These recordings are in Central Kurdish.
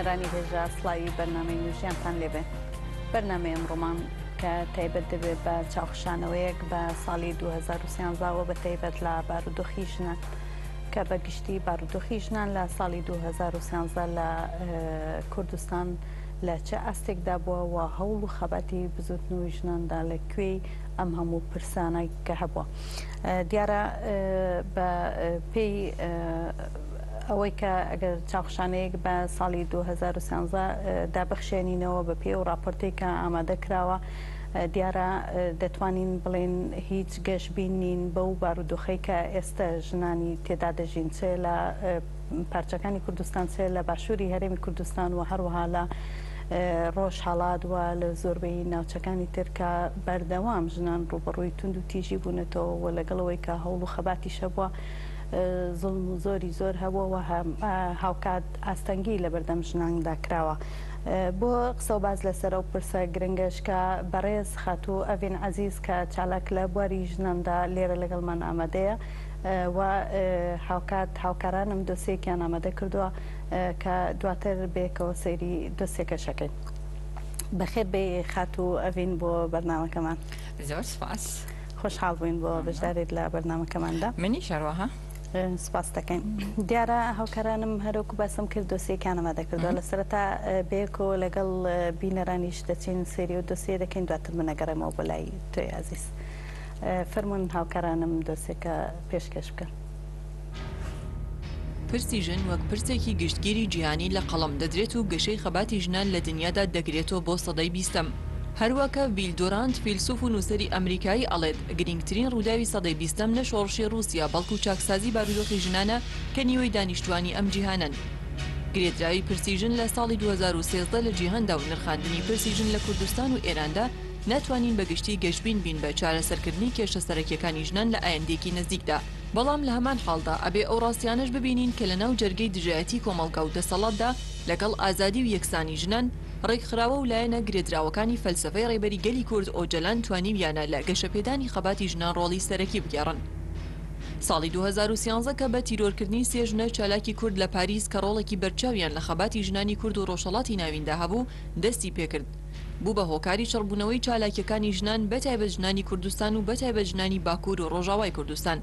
بینەرانی هێژا سلاوی بەرنمەی نوژیانتان لێبێ بەرنمەیە ڕۆمان کە تایبەت دەبێت بە چاوخشانەوەیەک بە ساڵی 2013ەوە بە تایبەت لە بارودۆخی ژنان کە بە گشتی بارودۆخی ژنان لە ساڵی 2013 لە کوردستان لە چ ئاستێکدا بووە و هەوڵ و خەباتی بزووتنەوەی ژناندا لە کوێی ئەم هەموو پرسانە کە هەبووە؟ دیارە بە پێی ئەوەی کە ئەگەر چاوخشانەیەک بە ساڵی دوو هەزار و سیانزە دا بخشێنینەوە بە پێی ئەو ڕاپۆرتەی کە ئامادە کراوە دیارە دەتوانین بڵێین هیچ گەشبین نین بەو بارودۆخەی کە ئێستە ژنانی تێدا دەژین چ لە پارچەکانی کوردستان چێ لە باشووری هەرێمی کوردستان و هەروەها لە ڕۆژ هەڵات و لە زۆربەی ناوچەکانی ترکە بەردەوام ژنان ڕوبەڕووی تونند و تیژی بوونەتەوە و لەگەڵەوەی کە هەوڵ و خەباتی شەبووە زڵم و زۆری زۆر هەبووەوە هاوکات ئاستەنگی لە بەردەم ژناندا کراوە بۆ قسە و باز لەسەر ئەو پرسە گرنگەش کە بەڕێز خاتوو ئەڤین عزیز کە چالاک لە بواری ژناندا لێرە لەگەڵمان ئامادەیە و هاوکات هاوکارانم دۆسیەیەکیان ئامادە کردووە کە دواتر بەیەکەوە سەیری دۆسیەکەش ئەکەین. بەخێر بێی خاتوو ئەڤین بۆ بەرنامەکەمان. زۆر سوپاس. خۆشحاڵ بووین بۆ بەشداریت لە بەرنامەکەماندا. منیش هەرواها. سوپاست دەکەین. دیارە هاوکارانم هەر وەکو باسم کرد دۆسیەکیان ئامادە کردووە. لە سەرەتا بەیەکەوە لەگەڵ بینەرانیش دەچین سەیری ئەو دۆسیەیە دەکەین دواتر من ئەگەڕێمەوە بۆ لای تۆی ئازیز. فەرموون هاوکارانم دۆسێکە پێشکەش بکەن. پرسی ژن وەک پرسێکی گشتگیری جیهانی لە قەڵەم دەدرێت و گەشەی خەباتی ژنان لە دنیادا دەگرێتەوە بۆ سەدەی بیستەم. هەروەکە ویل دورانت فیلسوف و نووسەری ئەمریکایی ئەڵێت، گرینگترین ڕووداوی سەدەی بیستەم نە شۆڕشی ڕووسیا بەڵکو چاکسازی بارودۆخی ژنانە کە نیوەی دانیشتوانی ئەم جیهانەن. گرێدراوی پرسی ژن لە ساڵی دوو هەزار و سێزدە لە جیهاندا و نرخاندنی پرسی ژن لە کوردستان و ئێراندا ناتوانین بە گشتی گەشبین بین بە چارەسەرکردنی کێشە سەرەکیەکانی ژنان لە ئایندەیەکی نزیکدا، بەڵام لە هەمان حاڵدا ئەبێ ئەو ڕاستیانەش ببینین کە لە ناو جەرگەی دژایەتی کۆمەڵگا و دەسەڵاتدا لەگەڵ ئازادی و یەکسانی ژنان ڕێکخراوە و لایەنە گرێدراوەکانی فەلسەفەی ڕێبەری گەلی کورد ئۆجەلان توانیویانە لە گەشەپێدانی خەباتی ژنان ڕۆڵی سەرەکی بگێڕن. ساڵی دوو هەزار و سیانزە کە بە تیرۆرکردنی سێ ژنە چالاکی کورد لە پاریس کە ڕۆڵێکی بەرچاویان لە خەباتی ژنانی کورد و ڕۆژهەڵاتی ناویندا هەبوو دەستی پێکرد، بوو بە هۆکاری چڕبوونەوەی چالاکیەکانی ژنان بە تایبەت ژنانی کوردستان و بە تایبەت ژنانی باکوور و ڕۆژاوای کوردستان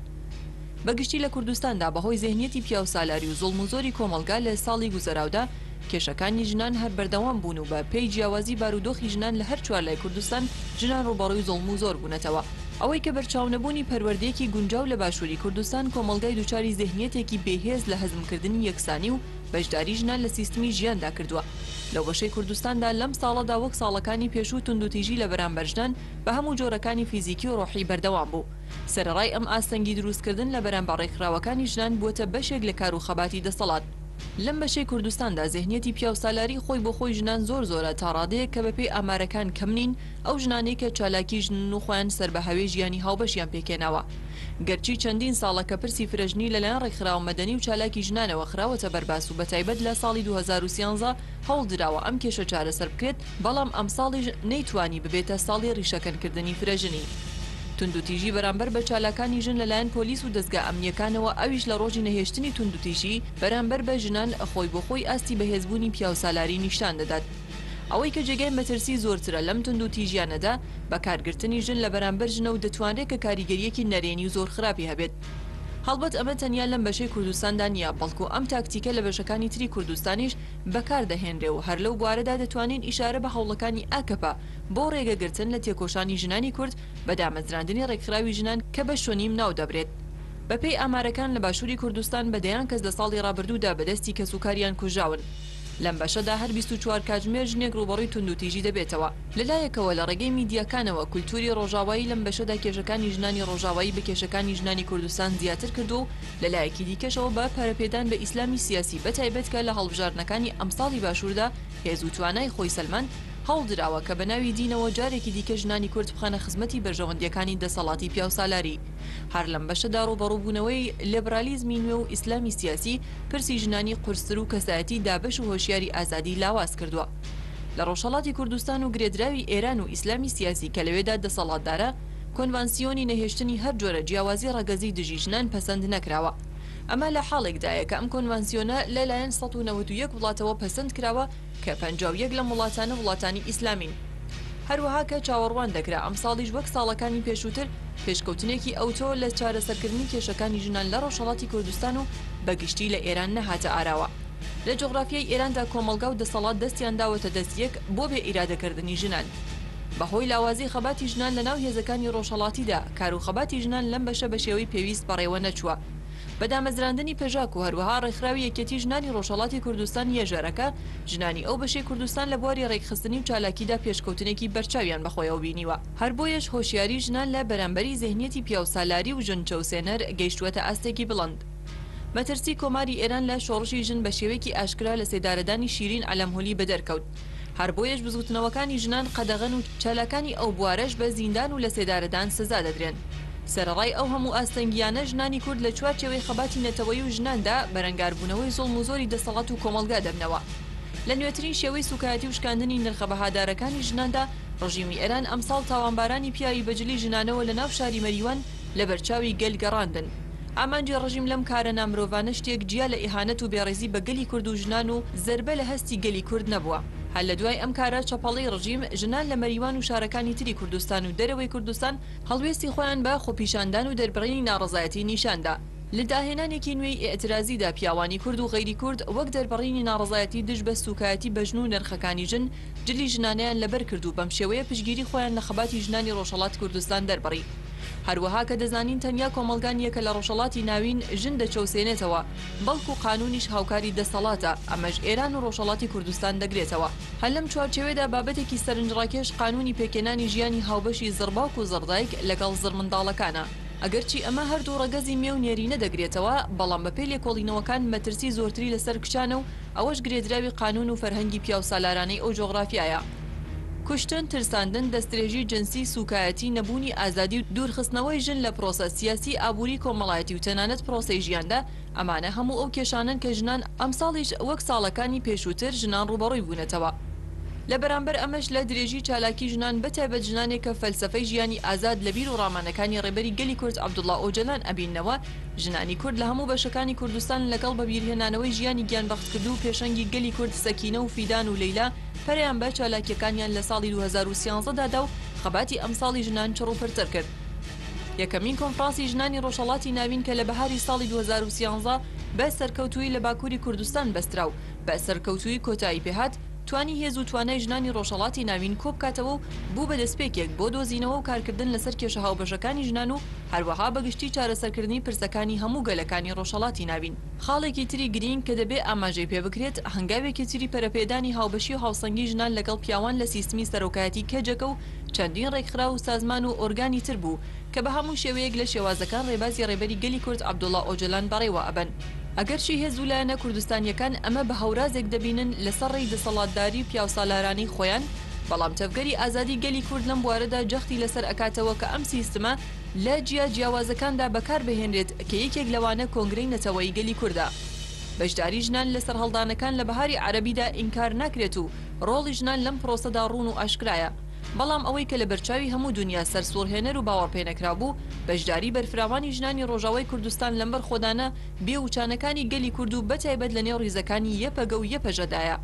بە گشتی لە کوردستاندا بەهۆی زهنیەتی پیاوسالاری و زوڵم و زۆری کۆمەڵگا لە ساڵی گوزەراودا کێشەکانی ژنان هەر بەردەوام بوون و بە پێی جیاوازی بارودۆخی ژنان لە هەر چوار لای کوردستان ژنان ڕووبەڕووی زوڵم و زۆر بوونەتەوە ئەوەی کە بەرچاونەبوونی پەروەردەیەکی گونجاو لە باشووری کوردستان کۆمەڵگای دوچاری زهنیەتێکی بێ هێز لە هەزمکردنی یەکسانی و بەشداری ژنان لە سیستمی ژیاندا کردووە لەو بەشەی کوردستاندا لەم ساڵەدا وەک ساڵەکانی پێشوو توندوتیژی لە بەرامبەر ژنان بە هەموو جۆرەکانی فیزیکی و ڕۆحی بەردەوام بوو سەرەڕای ئەم ئاستەنگی دروستکردن لە بەرامبەر ڕێکخراوەکانی ژنان بووەتە بەشێک لە کار و خەباتی دەسەڵات لەم بەشەی کوردستاندا زهنیەتی پیاوسالاری خۆی بۆ خۆی ژنان زۆر زۆرە تا ڕادەیەک کە بەپێی ئامارەکان کەم نین ئەو ژنانەی کە چالاکی ژنن و خۆیان سەر بە هەوێ ژیانی هاوبەشیان پێکهێناوە. گەرچی چەندین ساڵە کە پرسی فرەژنی لەلایەن ڕێکخراوە مەدەنی و چالاکی ژنانەوە خراوەتە بەر باس و بەتایبەت لە ساڵی دوو هەزار و سیانزە هەوڵ دراوە ئەم کێشە چارەسەر بکرێت بەڵام ئەمساڵیش نەیتوانی ببێتە ساڵی ڕیشەکەنکردنی فرەژنی. توندوتیژی بەرامبەر بە چالاکانی ژن لەلایەن پۆلیس و دەزگا ئەمنییەکانەوە ئەویش لە ڕۆژی نەهێشتنی توندوتیژی بەرامبەر بە ژنان خۆی بۆ خۆی ئاستی بەهێزبوونی پیاوسالاری نیشان دەدات. ئەوەی کە جێگای مەترسی زۆرترە لەم توندوتیژیانەدا، بەکارگرتنی ژن لە بەرامبەر ژنە و دەتوانرێت کە کاریگەرییەکی نەرێنی و زۆر خراپی هەبێت. هەڵبەت ئەمە تەنیا لەم بەشەی کوردستاندا نییە، بەڵکو ئەم تاکتیکە لە بەشەکانی تری کوردستانیش بەکاردەهێنرێ و هەر لەو بوارەدا دەتوانین ئیشارە بە هەوڵەکانی ئاکەپە بۆ رێگەگرتن لە تێکۆشانی ژنانی کورد بە دامەزراندنی رێکخراوی ژنان کە بە شۆنیم ناودەبرێت. بەپێی ئامارەکان لە باشوری کوردستان بە دەیان کەس لە ساڵی رابردوودا بەدەستی کەسوکاریان کوژراون. لەم بەشەدا هەر بیست و چوار کاتژمێر ژنێک ڕووبەڕووی توندوتیژی دەبێتەوە. لە لایەکەوە لە ڕێگەی میدیاکانەوە کولتووری ڕۆژاوایی لەم بەشەدا کێشەکانی ژنانی ڕۆژاوایی بە کێشەکانی ژنانی کوردستان زیاتر کردووە و لە لایەکی دیکەشەوە بە پەرەپێدان بە ئیسلامی سیاسی بە تایبەت کە لە هەڵبژاردنەکانی ئەمساڵی باشووردا هێز و توانای خۆی سەلماند هەوڵ دراوە کە بە ناوی دینەوە جارێکی دیکە ژنانی کورد بخەنە خزمەتی بەرژەوەندییەکانی دەسەڵاتی پیاوسالاری هەر لەم بەشەدا ڕووبەڕووبوونەوەی لێبڕالیزمی نوێ و ئیسلامی سیاسی، پرسی ژنانی قورستر و کەسایەتی دابەش و هۆشیاری ئازادی لاواز کردووە. لە ڕۆژهەڵاتی کوردستان و گرێدراوی ئێران و ئیسلامی سیاسی کە لەوێدا دەسەڵاتدارە، کۆنڤانسیۆنی نەهێشتنی هەر جۆرە جیاوازی ڕەگەزی دژی ژنان پەسەند نەکراوە. ئەمە لە حاڵێکدایە کە ئەم کۆنڤانسیۆنە لە لایەن سەد و نەوەد و یەک وڵاتەوە پەسەند کراوە، کە پەنجا و یەک لەم وڵاتانە وڵاتانی ئیسلامین هەروەها کە چاوەڕوان دەکرا ئەمساڵیش وەک ساڵەکانی پێشووتر پێشکەوتنێکی ئەوتۆ لە چارەسەرکردنی کێشەکانی ژنان لە ڕۆژهەڵاتی کوردستان و بە گشتی لە ئێران نەهاتە ئاراوە لە جغرافیای ئێراندا کۆمەڵگا و دەسەڵات دەستیان داوەتە دەست یەک بۆ بێ ئیرادەکردنی ژنان بەهۆی لاوازی خەباتی ژنان لە ناو هێزەکانی ڕۆژهەڵاتیدا کار و خەباتی ژنان لەم بەشە بە شێوەی پێویست بەڕێوە نەچووە بە دامەزراندنی پەژاک و هەروەها ڕێکخراوی یەکیەتیی ژنانی ڕۆژهەڵاتی کوردستان، یەژارەکە، ژنانی ئەو بەشەی کوردستان لە بواری ڕێکخستنی و چالاکیدا پێشکەوتنێکی بەرچاویان بە خۆیەوە بینیوە. هەر بۆیەش هۆشیاریی ژنان لە بەرامبەری زێهنیەتی پیاوسالاری و ژن چەوسێنەر گەیشتووەتە ئاستێکی بڵند. مەترسیی کۆماری ئێران لە شۆڕشی ژن بە شێوەیەکی ئاشکرا لە سێدارەدانی شیرین عەلەمهولی بەدەر کەوت. هەر بۆیەش بزووتنەوەکانی ژنان قەدەغەن و چالاکانی ئەو بوارەش بە زیندان و لەسێدارەدان سزا دەدرێن. سەرەڕای ئەو هەموو ئاستەنگییانە ژنانی کورد لە چوارچێوەی خەباتی نەتەوەیی و ژناندا بەرەنگاربوونەوەی زوڵم و زۆری دەسەڵات و کۆمەڵگا دەبنەوە لە نوێترین شێوەی سووکایەتی و شکاندنی نرخە بەهادارەکانی ژناندا ڕژیمی ئێران ئەمساڵ تاوانبارانی پیاوی بەجلی ژنانەوە لەناو شاری مەریوان لەبەرچاوی گەل گەڕاندن. ئامانجی ڕژیم لەم کارە نامرۆڤانە شتێک جیا لە ئیهانەت و بێڕێزی بە گەلی کورد و ژنان و زەربە لە هەستی گەلی کورد نەبووە. هەر لە دوای ئەم کارە چەپەڵەی ڕژیم، ژنان لە مەریوان و شارەکانی تری کوردستان و دەرەوەی کوردستان، هەڵوێستی خۆیان بە خۆپیشاندان و دەربڕینی ناڕەزایەتی نیشان دا. لە داهێنانێکی نوێی ئیعترازیدا پیاوانی کورد و غەیری کورد وەک دەربڕینی ناڕەزایەتی دژ بە سووکایەتی بە ژن و نرخەکانی ژن، جلی ژنانەیان لەبەر کرد و بەم شێوەیە پشتگیری خۆیان لە خەباتی ژنانی ڕۆژهەڵاتی کوردستان دەربڕی. هەروەها کە دەزانین تەنیا کۆمەڵگا نییە کە لە ڕۆژهەڵاتی ناوین ژن دەچەوسێنێتەوە، بەڵکو قانونیش هاوکاری دەسەڵاتە، ئەمەش ئێران و ڕۆژهەڵاتی کوردستان دەگرێتەوە. هەر لەم چوارچێوەیەدا بابەتێکی سەرنجڕاکێش قانونی پێکهێنانی ژیانی هاوبەشی زڕباوک و زڕدایک لەگەڵ زڕمنداڵەکانە. ئەگەرچی ئەمە هەردوو ڕەگەزی مێ و نێرینە دەگرێتەوە، بەڵام بەپێی لێکۆڵینەوەکان مەترسی زۆرتری لەسەر کچانە و ئەوەش گرێدراوی قانون و فەرهەنگی پیاوسالارانەی ئەو جۆغرافیایە. کوشتن، ترساندن، دەستدرێژی جنسی، سووکایەتی، نەبوونی ئازادی و دوورخستنەوەی ژن لە پرۆسە سیاسی، ئابووری، کۆمەڵایەتی و تەنانەت پرۆسەی ژیاندا، ئەمانە هەموو ئەو کێشانەن کە ژنان ئەمساڵیش وەک ساڵەکانی پێشووتر ژنان ڕووبەڕووی بوونەتەوە. لە بەرامبەر ئەمەش لە درێژی چالاکی ژنان بە تایبەت ژنانێک کە فەلسەفەی ژیانی ئازاد لە بیر و ڕامانەکانی ڕێبەری گەلی کورد عەبدوڵا ئۆجەلان ئەبیننەوە، ژنانی کورد لە هەموو بەشەکانی کوردستان لەگەڵ بەبیرهێنانەوەی ژیانی گیانبەختکردوو و پێشەنگی گەلی کورد سەکینە و فیدان و لەیلا پەرەیان بە چالاکییەکانیان لە ساڵی دوو هەزار و سیانزە دا دا و خەباتی ئەمساڵی ژنان چڕ و پرتر کرد. یەکەمین کۆنفرانسی ژنانی ڕۆژهەڵاتی ناوین کە لە بەهاری ساڵی دوو هەزار و سیانزە بە سەرکەوتوویی لە باکووری کوردستان بەسترا و بە سەرکەوتوویی کۆتایی پێ هات، توانی هێز و توانای ژنانی ڕۆژهەڵاتی ناوین کۆ بکاتەوە و بوو بە دەستپێکێک بۆ دۆزینەوە و کارکردن لەسەر کێشە هاوبەشەکانی ژنان و هەروەها بە گشتی چارەسەرکردنی پرسەکانی هەموو گەلەکانی ڕۆژهەڵاتی ناوین. خاڵێکی تری گرینگ کە دەبێ ئاماژەی پێ بکرێت، هەنگاوێکی تری پەرەپێدانی هاوبەشی و هاوسەنگی ژنان لەگەڵ پیاوان لە سیستمی سەرۆکایەتی کەجەکە و چەندین ڕێکخراو و سازمان و ئۆرگانی تر بوو کە بە هەموو شێوەیەک لە شێوازەکان ڕێبازی ڕێبەری گەلی کورد عەبدوڵا ئۆجەلان بەڕێوە ئەبەن. ئەگەرچی هێز و لایەنە کوردستانییەکان ئەمە بە هەورازێک دەبینن لەسەر ڕێی دەسەڵاتداری پیاوسالارانەی خۆیان، بەڵام تەڤگەری ئازادی گەلی کورد لەم بوارەدا جەختی لەسەر ئەکاتەوە کە ئەم سیستمە لە جیا جیاوازەکاندا بەکار بهێنرێت کە یەکێک لەوانە کۆنگرەی نەتەوەیی گەلی کوردە. بەشداری ژنان لە سەرهەڵدانەکان لە بەهاری عەرەبیدا ئینکار ناکرێت و ڕۆڵی ژنان لەم پرۆسەدا ڕوون و ئاشکرایە، بەڵام ئەوەی کە لەبەرچاوی هەموو دونیا سەرسووڕهێنەر و باوەڕپێنەکراو بوو بەشداری بەرفراوانی ژنانی ڕۆژاوای کوردستان لەم بەرخۆدانە بێ وچانەکانی گەلی کورد و بەتایبەت لەنێو ڕیزەکانی یەپەگە و یەپەژەدایە.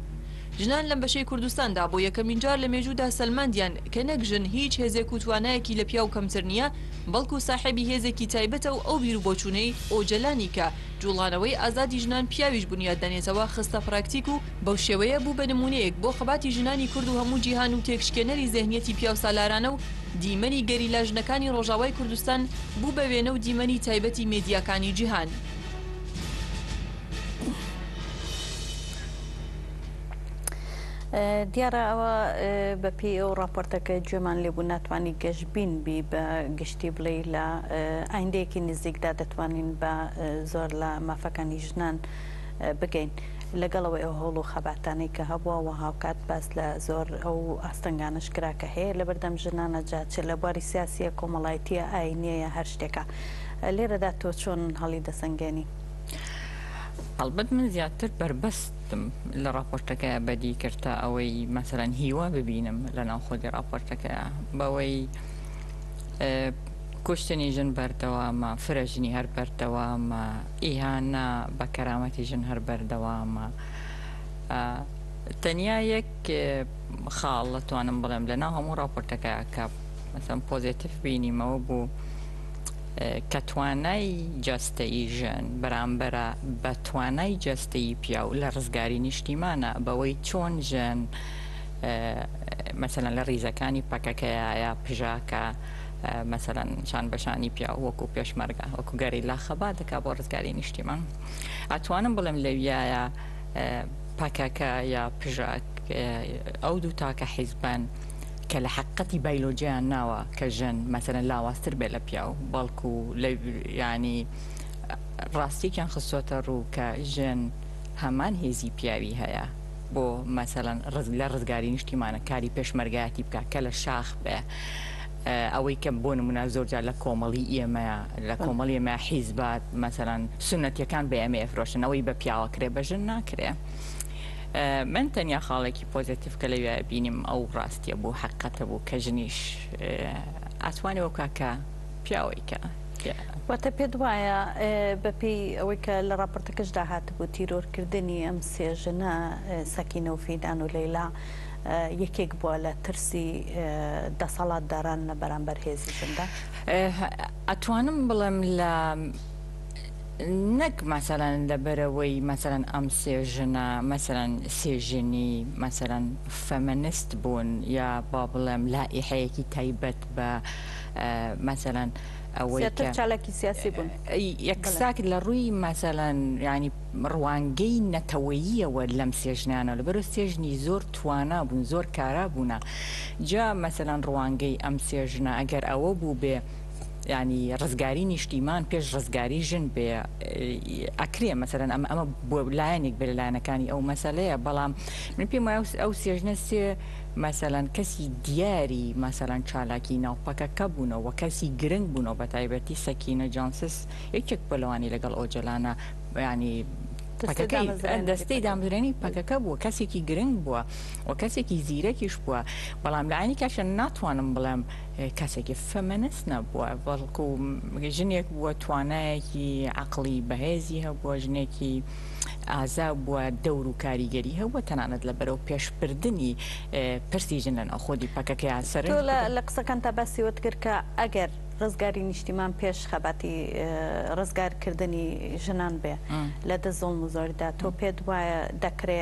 ژنان لەم بەشەی کوردستاندا بۆ یەکەمین جار لە مێژوودا سەلماندیان کە نەک ژن هیچ هێزێک و توانایەکی لە پیاو کەمتر نییە، بەڵکو ساحێبی هێزێکی تایبەتە و ئەو بیروبۆچوونەی ئۆجەلانی کە جووڵانەوەی ئازادی ژنان پیاویش بنیات دەنێتەوە خستە پراکتیک و بەو شێوەیە بوو بە نموونەیەک بۆ خەباتی ژنانی کورد و هەموو جیهان و تێکشکێنەری زێهنیەتی پیاوسالارانە و دیمەنی گەریلا ژنەکانی ڕۆژاوای کوردستان بوو بە وێنە و دیمەنی تایبەتی مێدیاکانی جیهان. دیارە ئەوە بە پێی ئەو ڕاپۆرتەکە گوێمان لێبوو ناتوانانی گەشببین بی بە گشتی بڵێ لە ئایندەیەکی نزیکدا دەتوانین بە زۆر لە مافەکانی ژنان بگەین لەگەڵەوە ئەو هەوڵ و خەباتانی کە هەبووە و هاوکات باس لە زۆر ئەو ئاستەنگانش کرا کە هەیە لە بەردەم ژنانە جاچ لە بواری سیاسیە کۆمەڵایەتە ئاینیە هەر شتێکە لێرەدا تۆ چۆن هەڵی دەسەنگێنی؟ ئەڵبەت من زیاتر بەربەستم لە ڕاپۆرتەکە بەدی کرد تا ئەوەی مەسەرەن هیوا ببینم لە ناو خۆدی ڕاپۆرتەکە بەوەی کوشتنی ژن بەردەوامە فرە ژنی هەر بەردەوامە ئیهانە بە کەرامەتی ژن هەر بەردەوامە تەنیا یەک خاڵ لەتوانم بڵێم لە ناو هەموو ڕاپۆرتەکە کە مەسەم پۆزیتیف بینیمەوە بوو کە توانای جەستەیی ژن بەرامبەرە بە توانای جەستەیی پیاو لە ڕزگاری نیشتیمانە بەوەی چۆن ژن مەسەلەن لە ڕیزەکانی پەکەکەیایە پژاکە مەسەلەن شان بەشانی پیاو وەکو پێشمەرگە وەکو گەری لا خەبات دەکا بۆ ڕزگاری نیشتیمان ئەتوانم بڵێم لەویایە پەکەکە یا پژاک ئەو دوو تاکە حیزبان کە لە حەقیقەتی بایلۆجیایان ناوە کە ژن مەسەلەن لاوازتر بێت لە پیاو بەڵکو لە یانی ڕاستیەکیان خستۆتە ڕوو کە ژن هەمان هێزی پیاوی هەیە بۆ مەسەلەن ڕزگ لە ڕزگاری نیشتیمانە کاری پێشمەرگایەتی بکە کە لە شاخ بێ ئەوەی کە بۆ نمونا زۆرجا لە کۆمەڵی ئێمە لە کۆمەڵی ئێمە حیزبات مەسەران سونەتەکان بە ئەمێ فرۆشنەوەی بە پیاوەکرێ بەژن ناکرێ من تەنیا خاڵێکی پۆزەتیڤ کە لەوێ بینیم ئەو ڕاستیە بوو حەقەتە بوو کە ژنیش ئاسوانی وەک کاکە پیاوەی کە واتە پێت وایە بەپێی ئەوەی کە لە ڕاپۆرتەکەشدا هاتبوو تیرۆرکردنی ئەم سێ ژنە سەکینە و فیدان و لەیلا یەکێک بووە لە ترسی دەسەڵات داران لە بەرامبەر هێزی ژندا ئەتوانم بڵێم لە نەک مەسەلەن لەبەرئەوەی مەسەلەن ئەم سێ ژنە مەسەلەن سێ ژنی مەسەلەن فەمەنست بوون یا با بڵێم لائیحەیەکی تایبەت بە مەسەلەن ئەوەی زیاتر کە چالاکی سیاسی بوون ئی- ئێکزاکت لە ڕووی مەسەلەن یانی ڕوانگەی نەتەوەییەوە لەم سێ ژنانەوە لەبەرئەوە سێ ژنی زۆر توانا بوون زۆر کارا بوونە جا مەسەلەن ڕوانگەی ئەم سێ ژنە ئەگەر ئەوە بووبێ یانی ڕزگاری نیشتیمان پێش ڕزگاری ژن بێ ئەکرێ مەسەرەن ئەم ئەمە بۆ لایەنێک بێ لایەنەکانی ئەو مەسلەیە بەڵام من پێم وایە ئەو سێژنە سێ مەسەەن کەسی دیاری مەسەەن چالاکی ناوپەکەکە بوونەوە کەسی گرنگ بوونەوە بە تایبەتی سەکینە جانسس یەکێک پەلوانی لەگەڵ ئۆجلانە ینی دەستەی دامزرێنی پەکەکە بووە کەسێکی گرنگ بووە و کەسێکی زیرەکیش بووە بەڵام لایەنی کاشە ناتوانم بڵێم کەسێکی فێمێنست نەبووە، بەڵکو ژنێک بووە توانایەکی عەقڵی بەهێزی هەبووە، ژنێکی ئازا بووە، دەور و کاریگەری هەبووە تەنانەت لە بەرەو پێشبردنی پرسی ژن لە ناوخۆدی پەکەکەیان سەرنج بگرن. تۆ لە قسەکانتا باسی ئەوەت کرد کە ئەگەر ڕزگاری نیشتیمان پێش خەباتی ڕزگارکردنی ژنان بێ لە دەست زوڵم و زۆریدا، تۆ پێت وایە دەکرێ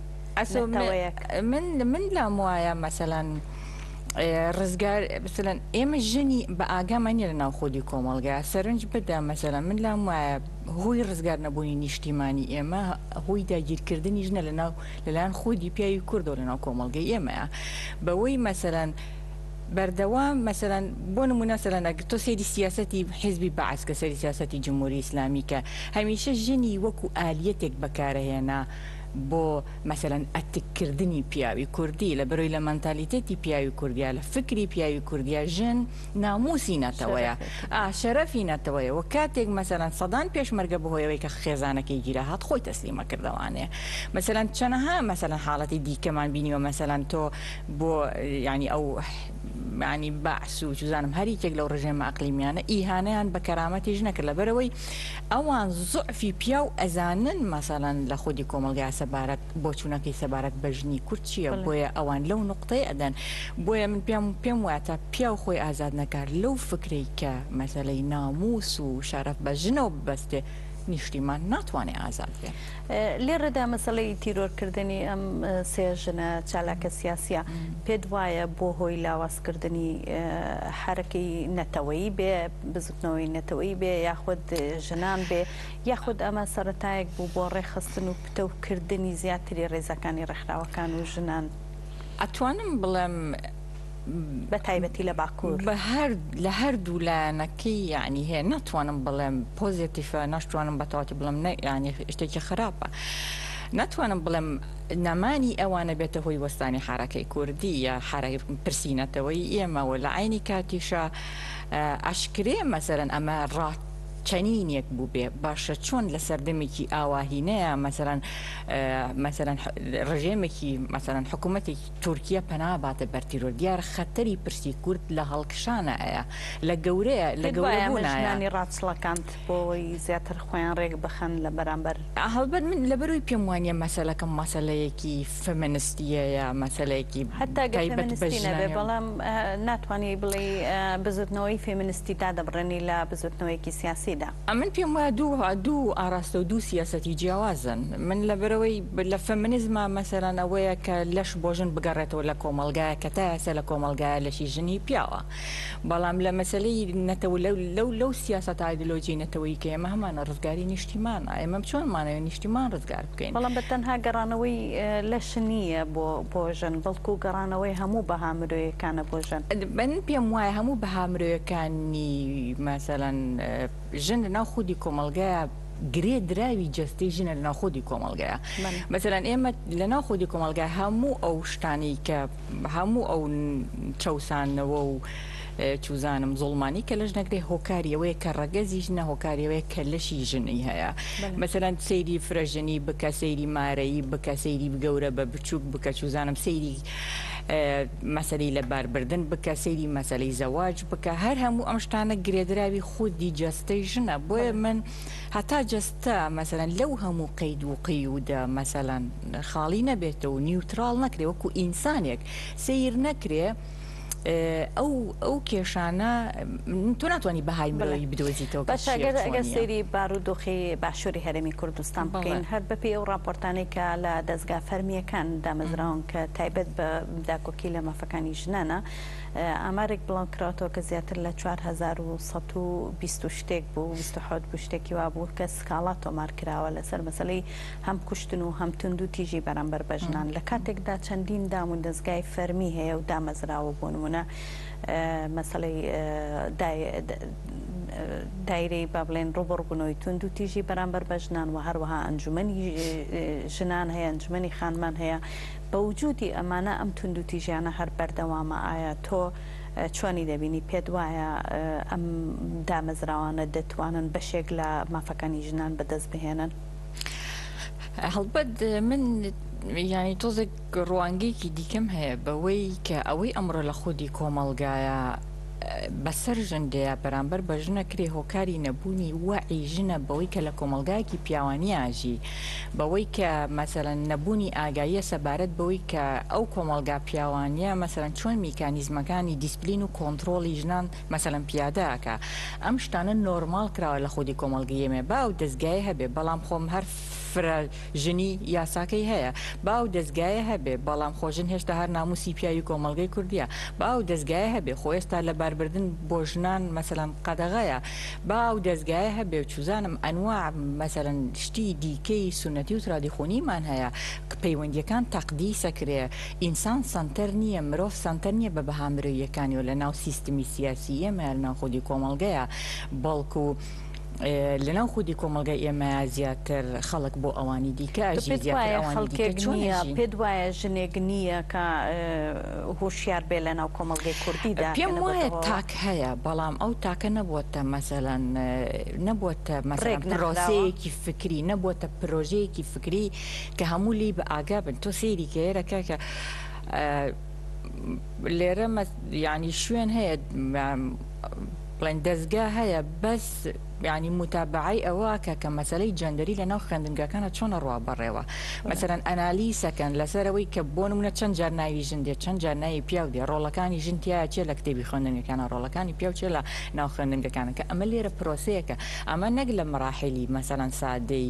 ئەسۆ من نەتەوەیەک. من من لام وایە مەسەلەن ئێ، ڕزگار مثلەن ئێمە ژنی بە ئاگامان نیە لە ناو خودی کۆمەڵگا سەرنج بدە مەسەلەن من لام وایە هۆی ڕزگار نەبوونی نیشتیمانی ئێمە هۆی داگیرکردنی ژنە لە ناو لەلایەن خودی پیاوی کوردەوە لە ناو کۆمەڵگەی ئێمەیە بەوەی مەسەلەن بەردەوام مەسەلەن بۆ نمونە سەلەن ئەگەر تۆ سەیری سیاسەتی حیزبی بەعس کە سەیری سیاسەتی جمهوری ئیسلامی کە هەمیشە ژنی وەکو ئالیەتێک بەکارەهێنا بۆ مەسەلەن ئەتک کردنی پیاوی کوردی لە بەرۆی لە مەنتالیتێتی پیاوی کوردیا لە فکری پیاوی کوردیا ژن ناموسی نەتەوەیە ئا شەرەفی نەتەوەیە وە کاتێک مەسەلەن سەدان پێشمەرگە بە هۆیەوەی کە خێزانەکەی گیرا هات خۆی تەسلیمە کردەوانێ مەسەلەن چەنەها مەسەلەن حاڵەتی دیکەمان بینیوە مەسەلەن تۆ بۆ یانی ئەو معنی بەعس و چزانم هەر یەکێک لەو ڕژێمە ئەقلیمیانە ئیهانەیان بە کەرامەتی ژنەکرد لە بەرەوەی ئەوان زوعفی پیاو ئەزانن مەسەلەن لە خودی کۆمەڵگا سەبارەت بۆچونەکەی سەبارەت بە ژنی کورد چیە بۆیە ئەوان لەو نقطەی ئەدەن بۆیە من پێم پێم وایە تا پیاو خۆی ئازاد نەکات لەو فکرەی کە مەسەلەی ناموس و شەرەف بە ژنەوە ببەستێ نیشتیمان ناتوانێ ئازاد بێ لێڕێدا مەسەلەی تیرۆرکردنی ئەم سێ ژنە چالاکە سیاسیە پێت وایە بۆ هۆی لاوازکردنی حرەکەی نەتەوەیی بێ نەوەی نەتەوەیی بێ یاخود ژنان بێ یاخود ئەمە سەرەتایەک بوو بۆ ڕێکخستن و پتەوکردنی زیاتری ڕێزەکانی ڕێکخراوەکان و ژنان؟ ئەتوانم بڵێم بە تایبەتی لە باکوور بە هەر لە هەردوو لایەنەکەی یعنی هەیە ناتوانم بڵێم پۆزیتیفە ناشتوانم بە تەواتی بڵم نە ینی شتێکی خراپە ناتوانم بڵێم نەمانی ئەوانە بێتە هۆی وەستانی حرەکەی کوردی یا حرە پرسیینەتەوەی ئێمەوە لە عینی کاتیشە ئاشکرێ مەسەلەن ئەمە ڕات چنینێک بووبێ باشە چۆن لە سەردەمێکی ئاواهینەیە مەسەرەن مەسەرەن ڕژێمێکی مەسەرەن حکوومەتێک تورکیا پەناباتە بەرتیرۆ دیار خەتەری پرسی کورد لە هەڵکشانە ئەیە لە گەورەیە لە گەورەبوونانی ڕاچڵەکانت بۆی زیاتر خۆیان ڕێک بخەن لە بەرامبەر هەڵبەت من لەبەروی پێم وانە مەسەلەکەم مەسەلەیەکی فمینستیەیە مەسەلەیەکی حتا گەر فمینستی نەبێ بەڵام ناتوانانی بڵێ بزوتنەوەی فمینستی دادەبڕێنی لە بزوتنەوەیەکی سیاسیدا ئەمن پێم وە دوو دوو ئاراستە و دوو سیاستی جیاوازن من لەبەرەوەی لە فمینزما مەسەرەن ئەوەیە کە لەش بۆ ژن بگەڕێتەوە لە کۆمەلگایە کە تا ئێسە لە کۆمەلگایە لەشی ژنی پیاوە بەڵام لە مەسلەی نەتەوە لەو لەو لەو سیاسەت ئایدلۆجی نەتەوەی کە ئێمە هەمانە ڕزگاری نیشتیمان ئەمەم چۆن مانەوە نیشتیمان ڕزگار بکەین. بەڵام تەنها گەڕانەوەی لەش نییە بۆ ژن، بەڵکو گەڕانەوەی هەموو بەها مرۆیەکانە بۆ ژن. من پێم وایە هەموو بەها مرۆیەکانی مەسەلەن ژن لە ناو خودی کۆمەڵگەیە گرێ دراوی جەستەی ژنە لە ناو خودی کۆمەڵگەیە. مەسەلەن ئێمە لە ناو خودی کۆمەڵگای هەموو ئەو شتانەی کە هەموو ئەو چەوسانەوە و چوزانم زوڵمانی کەلەش نەکرێ هۆکاری ئەوەیە کە ڕەگەزی ژنە هۆکاری ئەوەیە کە لەشی ژنی هەیە مەسەرەن سەیری فرەژنی بکە سەیری مارەیی بکە سەیری گەورە بە بچووک بکە چوزانم سەیری مەسەری لە باربردن بکە سەیری مەسەلەی زەواج بکە هەر هەموو ئەم شتانە گرێدراوی خودی جەستەی ژنە بۆیە من هەتا جەستە مەسەرەن لەو هەموو قەید و قیودە مەسەلەن خاڵی نەبێتەوە نیوترال نەکرێ وەکو ئینسانێک سیر نەکرێ ئەو ئەو کێشانە تۆ ناتوانانی بەهای مرۆیی بدۆزیتەوە بەس ئەگەر ئەگەر سەیری بارودۆخی باشووری هەرێمی کوردستان بکەین هەر بەپێی ئەو ڕاپۆرتانەی کە لە دەزگا فەرمییەکان دامەزراون کە تایبەت بە داکۆکی لە مافەکانی ژنانە ئامارێک بڵاو کراوەتەوە کە زیاتر لە 4120 شتێک بوو 20 بوو شتێکی وا بوو کە سکاڵا تۆمار کراوە لەسەر مەسلەی هەم کوشتن و هەم توندو تیژی بەرامبەر بە ژنان لە کاتێکدا چەندین دام و دەزگای فەرمی هەیە و دامەزراوە بۆ نمونە مەسەلەی دایرەی با بڵێن ڕوبڕ بنەوەی توند و تیژی بەرامبەر بە ژنان و هەروەها ئەنجومەنی ژنان هەیە ئەنجومەنی خانمان هەیە بە وجودی ئەمانە ئەم توند و تیژیانە هەر بەردەوامە ئایا تۆ چۆنی دەبینی پێت وایە ئەم دامەزراوانە دەتوانن بەشێک لە مافەکانی ژنان بەدەست بهێنن؟ هەڵبەت من یانی تۆزێک ڕوانگەیەکی دیکەم هەیە بەوەی کە ئەوەی ئەمڕۆ لە خودی کۆمەڵگایە بەسەر ژندەیە بەرامبەر بە ژنە کرێ هۆکاری نەبوونی وەعی ژنە بەوەی کە لە کۆمەلگایەکی پیاوانیاژی بەوەی کە مەسەرەن نەبوونی ئاگاییە سەبارەت بەوەی کە ئەو کۆمەلگا پیاوانە مەسەرەن چۆن میکانیزمەکانی دیسپلین و کۆنتترۆلی ژنان مەسەلەن پیادە ئەکا ئەم شتانە نۆرماڵ کراوە لە خودی کۆمەڵگی ئێمە با ئەو دەزگایە هەبێ بەڵام خۆم هەر فرە ژنی یاساکەی هەیە با ئەو دەزگایە هەبێ بەڵام خۆ ژن هێشتا هەر ناموسی پیاوی کۆمەڵگەی کوردیە با ئەو دەزگایە هەبێ خۆ ئێستا لەباربردن بۆ ژنان مەسەلەن قەدەغەیە با ئەو دەزگایە هەبێ و چوزانم ئەنواع مەسەلەن شتی دیکەی سونەتی و ترادیخونیمان هەیە پەیوەندیەکان تەقدیسە کرێ ئینسان سەنتەر نییە، مرۆڤ سەنتەر نییە بە بەها مرۆییەکانیەوە لە ناو سیستمی سیاسی ئێمەیا لە ناو خودی کۆمەڵگەیا بەڵکو لە ناو خودی کۆمەڵگای ئێمەیا زیاتر خەڵک بۆ ئەوانی دیکە ئەژی زیاتر ئەوانی دیکە چۆن ئەژین؟ پێت وایە ژنێک نییە کە هۆشیار بێ لە ناو کۆمەڵگەی کوردیدا پێم وایە تاک هەیە بەڵام ئەو تاکە نەبووەتە مەسەلەن نەبووەتە مەسەلێک پرۆسەیەکی فکری نەبووەتە پرۆژەیەکی فکری کە هەموو لی بە ئاگا بن تۆ سەیری کە ئێرە کاکە لێرە ینی شوێن هەیە بڵێن دەستگا هەیە بەس ینی متابعی ئەوە کە کە مەسلەی جەندەری لە ناو خوێندنگەکانە چۆنە ڕوا بەڕێوە مەسەرەن ئەنالیسەکەن لەسەرەوەی کە بۆ منە چەند جار ناوی ژن دێت چەند جار ناوی پیاو دێ ڕۆڵەکانی ژنتیە چێ لە کتێبی خوێندنگەکانە ڕۆڵەکانی پیاو چێ لە ناو خوێندنگەکانەکە ئەمە لێرە پرۆسەیەەکە ئەمە نەک لە مراحلی مەسەرەن سادەی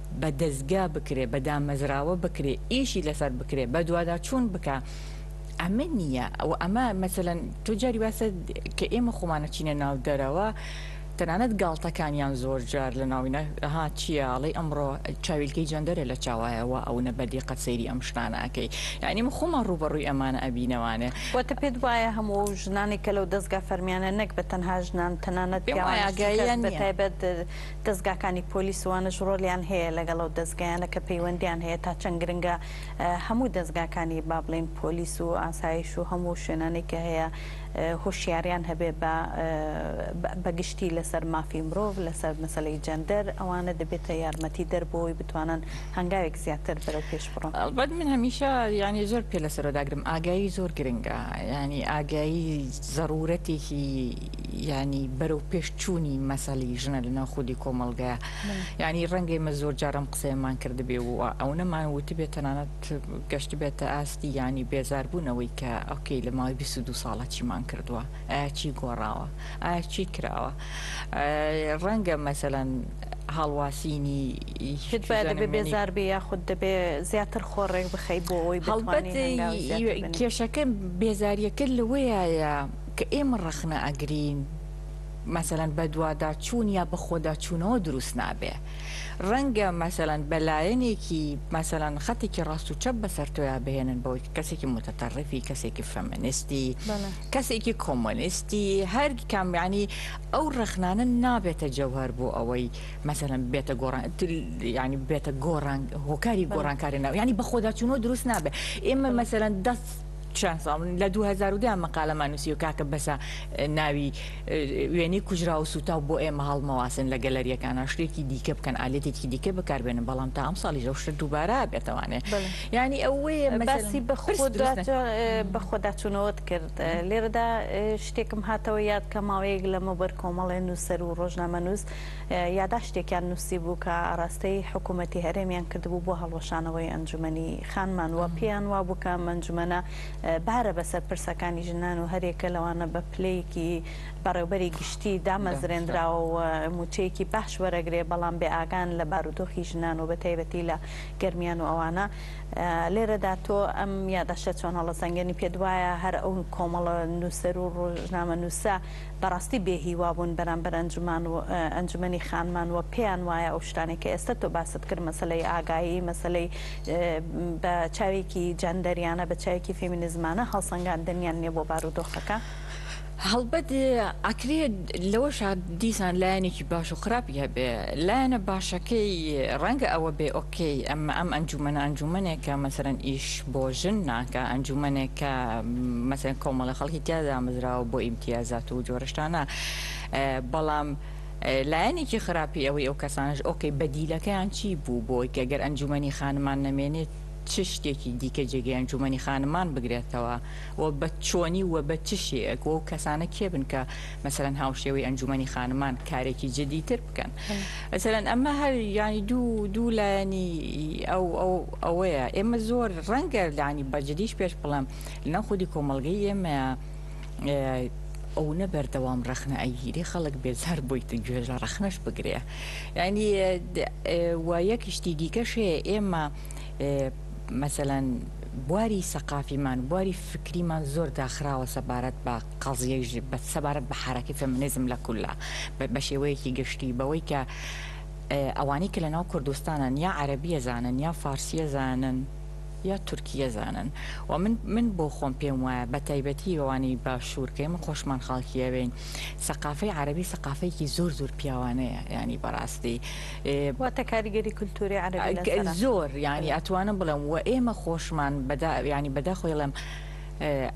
بە دەزگا بکرێ بە دامەزراوە بکرێ ئیشی لەسەر بکرێ بەدواداچوون بکا ئەمە نییە ئەوە ئەمە مەسەلەن تۆ جاری واسە کە ئێمە خۆمانە چینە ناو دەرەوە تەنانەت گاڵتەکانیان زۆر جار لە ناوینە ها چیاڵی ئەمڕۆ چاویلکەی جەندەرە لە چاوایەوە ئەو نە بەدی قەت سەیری ئەم شتانەکەی یعنی من خۆمان ڕوبەڕووی ئەمانە ئەبینەوانێ وەتە پێت وایە هەموو ژنانی کە لەو دەستگا فەرمیانە نەک بە تەنها ژنان تەنانەت پیاوانیش بە تایبەت دەزگاکانی پۆلیس وانەش ڕۆلیان هەیە لەگەڵ ئەو دەزگایانە کە پەیوەندیان هەیە تا چەند گرنگە هەموو دەزگاکانی با بڵێین پۆلیس و ئاسایش و هەموو شوێنانەی کە هەیە هۆشیاریان هەبێ بە بە گشتی لەسەر مافی مرۆڤ لەسەر مەسلەی جەندەر ئەوانە دەبێتە یارمەتی دەربەوەی بتوانن هەنگاوێک زیاتر بەرەو پێش بڕۆن ئەڵبەت من هەمیشە یانی زۆر پێ لەسەرۆداگرم ئاگایی زۆر گرنگە ینی ئاگایی زەڕورەتێکی یانی بەرەو پێش چوونی مەسەلی ژنە لە ناو خودی کۆمەڵگەیە یانی ڕەنگە ئێمە زۆر جار ئەم قسەیەمان کردبێ و ئەو نەمان وتبێت تەنانەت گەشتبێتە ئاستی یانی بێزاربوونەوەی کە ئۆکەی لە ماوەی 22 ساڵە چیمان کردووە ئایا چی گۆڕاوە ئایا چی کراوە ڕەنگە مەسەلەن هاڵواسینی شت باید دەبێ بێزار بێ یاخود دەبێ زیاتر خۆڕێک بخەی بۆ ئەوەی بتوانی هەنگاوی زیاتر بنێی. هەڵبەت کێشەکە بێزارییەکە لەوەیە کە ئێمە ڕەخنە ئەگرین مەسەلەن بەدواداچوون یا بەخۆداچوونەوە دروست نابێ ڕەنگە مەسەلەن بە لایەنێکی مەسەلەن خەتێکی ڕاست و چەپ بەسەر تۆیا بهێنن بۆی کەسێکی متەتەڕفی کەسێکی فەمەنیستی کەسێکی کۆمۆنیستی هەر کامیانی ئەو ڕەخنانە نابێتە جەوهەر بۆ ئەوەی مەسەلەن بێتە گۆڕان ینی بێتە گۆڕان هۆکاری گۆڕانکاری ناو ینی بەخۆداچوونەوە دروست نابێ ئێمە مەسەلەن دەست چەن ساڵ من لە دوو هەزار و دە مەقالەمان نووسیوە کاکە بەسە ناوی وێنەی کوژرا و سووتاو بۆ ئێمە هەڵمەواسن لە گەلەریەکانا شتێکی دیکە بکەن ئالەتێکی دیکە بەکاربێنن بەڵام تا ئەم ساڵی ژەو شتە دووبارە بێتوانێ ینی ئەوەیە باسی بە بەخۆداچوونەوەت کرد لێرەدا شتێکم هاتەوە یاد کە ماوەیەک لەمەوبەر کۆمەڵێ نووسەر و ڕۆژنامە نووس یاداشتێکیان نووسیبوو کە ئاراستەی حکوومەتی هەرێمیان کردبوو بۆ هەڵوەشانەوەی ئەنجوومەنی خانمان و پێیان وابوو کە ئەم ئەنجوومەنە بارە بەسەر پرسەکانی ژنان و هەریەکە لەوانە بە پلەیەکی بەڕێوبەری گشتی دامەزرێندراوە و مووچەیەکی باش وەرەگرێ بەڵام بێ ئاگان لە بارودۆخی ژنان و بەتایبەتی لە گەرمیان و ئەوانە لێرەدا تۆ ئەم یاداشتە چۆن هەڵەسەنگێنی پێت وایە هەر ئەو کۆمەڵە نووسەر و ڕۆژنامەنووسە بەڕاستی بێ هیوا بوون بەرامبەر ئەنجومان و ئەنجومەنی خانمان و پێیان وایە ئەو شتانەی کە ئێستا تۆ باست کرد مەسەلەی ئاگایی مەسەلەی بە چاوێکی جەندەریانە بە چاوێکی فێمینیزمانە هەڵسەنگاندنیان نیە بۆ بارودۆخەکە. هەڵبەت ئەکرێ لەوەشا دیسان لایەنێکی باش و خراپی هەبێ لایەنە باشەکەی ڕەنگە ئەوە بێ ئۆکەی ئەمە ئەم ئەنجومەنە ئەنجومەنێکە مەسەرەن ئیش بۆ ژن ناکە ئەنجومەنێک کە مەسەن کۆمەڵە خەڵکی تیا دامەزراوە بۆ ئیمتیازات و جۆرەشتانە بەڵام لایەنێکی خراپی ئەوەی ئەو کەسانش ئۆکەی بەدیلەکەیان چی بوو بۆی کە گەر ئەنجومەنی خانمان نەمێنێت چ شتێکی دیکە جێگەی ئەنجومەنی خانمان بگرێتەوە و بە چۆنی و بە چ شێک و کەسانە کێبن کە مەسەرەن هاوشێوەی ئەنجومەنی خانمان کارێکی جدیتر بکەن سەرەن ئەمە هەر ینی دوو دوو لایەنی ئەو ئەو ئەوەیە ئێمە زۆر ڕەنگە لانی بەجدیش پێش بڵم لە خودی کۆمەلگەی ئێمە ئەو نە بەردەوام ڕەخنە ئەگیری خەڵک بێزار بوویت گوێژ لە ڕەخنەش بگرێ ینی و یەک شتی دیکەش هەیە ئێمە مەسەەن بواری سەقافیمان بواری فکریمان زۆر داخراوە سەبارەت بە قەزیەی ژن سەبارەت بە حارەکەی فێمنیزم لە کولە بە شێوەیەکی گشتی بەوەی کە ئەوانەی کە لە ناو کوردستانن یا عەرەبیە زانن یا فارسیە زانن یا تورکیە زانن و من من بۆ خۆم پێم وایە بە تایبەتی ئەوانی باشوورکەی من خۆشمان خاڵکیەوەین سەقافەی عەربی سەقافەیەکی زۆر زۆر پیاوانەیە ینی بەڕاستی واتە کاریگەری کولتوری عەربی زۆر ینی ئەتوانم بڵێم و ئێمە خۆشمان بەدا ینی بەدا خۆڵێم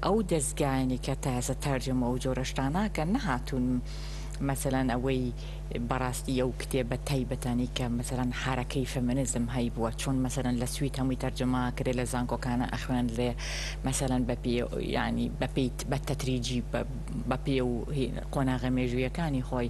ئەو دەزگایانەی کە تازە تەرجەمە ئەو جۆرە شتاناکەن نەهاتوون مەسەلەن ئەوەی بەڕاستی ئەو کتێبە تایبەتانی کە مەسەلەن حارەکەی فەمەنزم هەی بووە چۆن مەسەلەن لە سوید هەمووی تەرجەما کرێ لە زانکۆکانە ئەخوێن لێ مەسەلەن بە پێ ینی بەپیت بە تەتریجی بە پێ و قۆناغە مێژویەکانی خۆی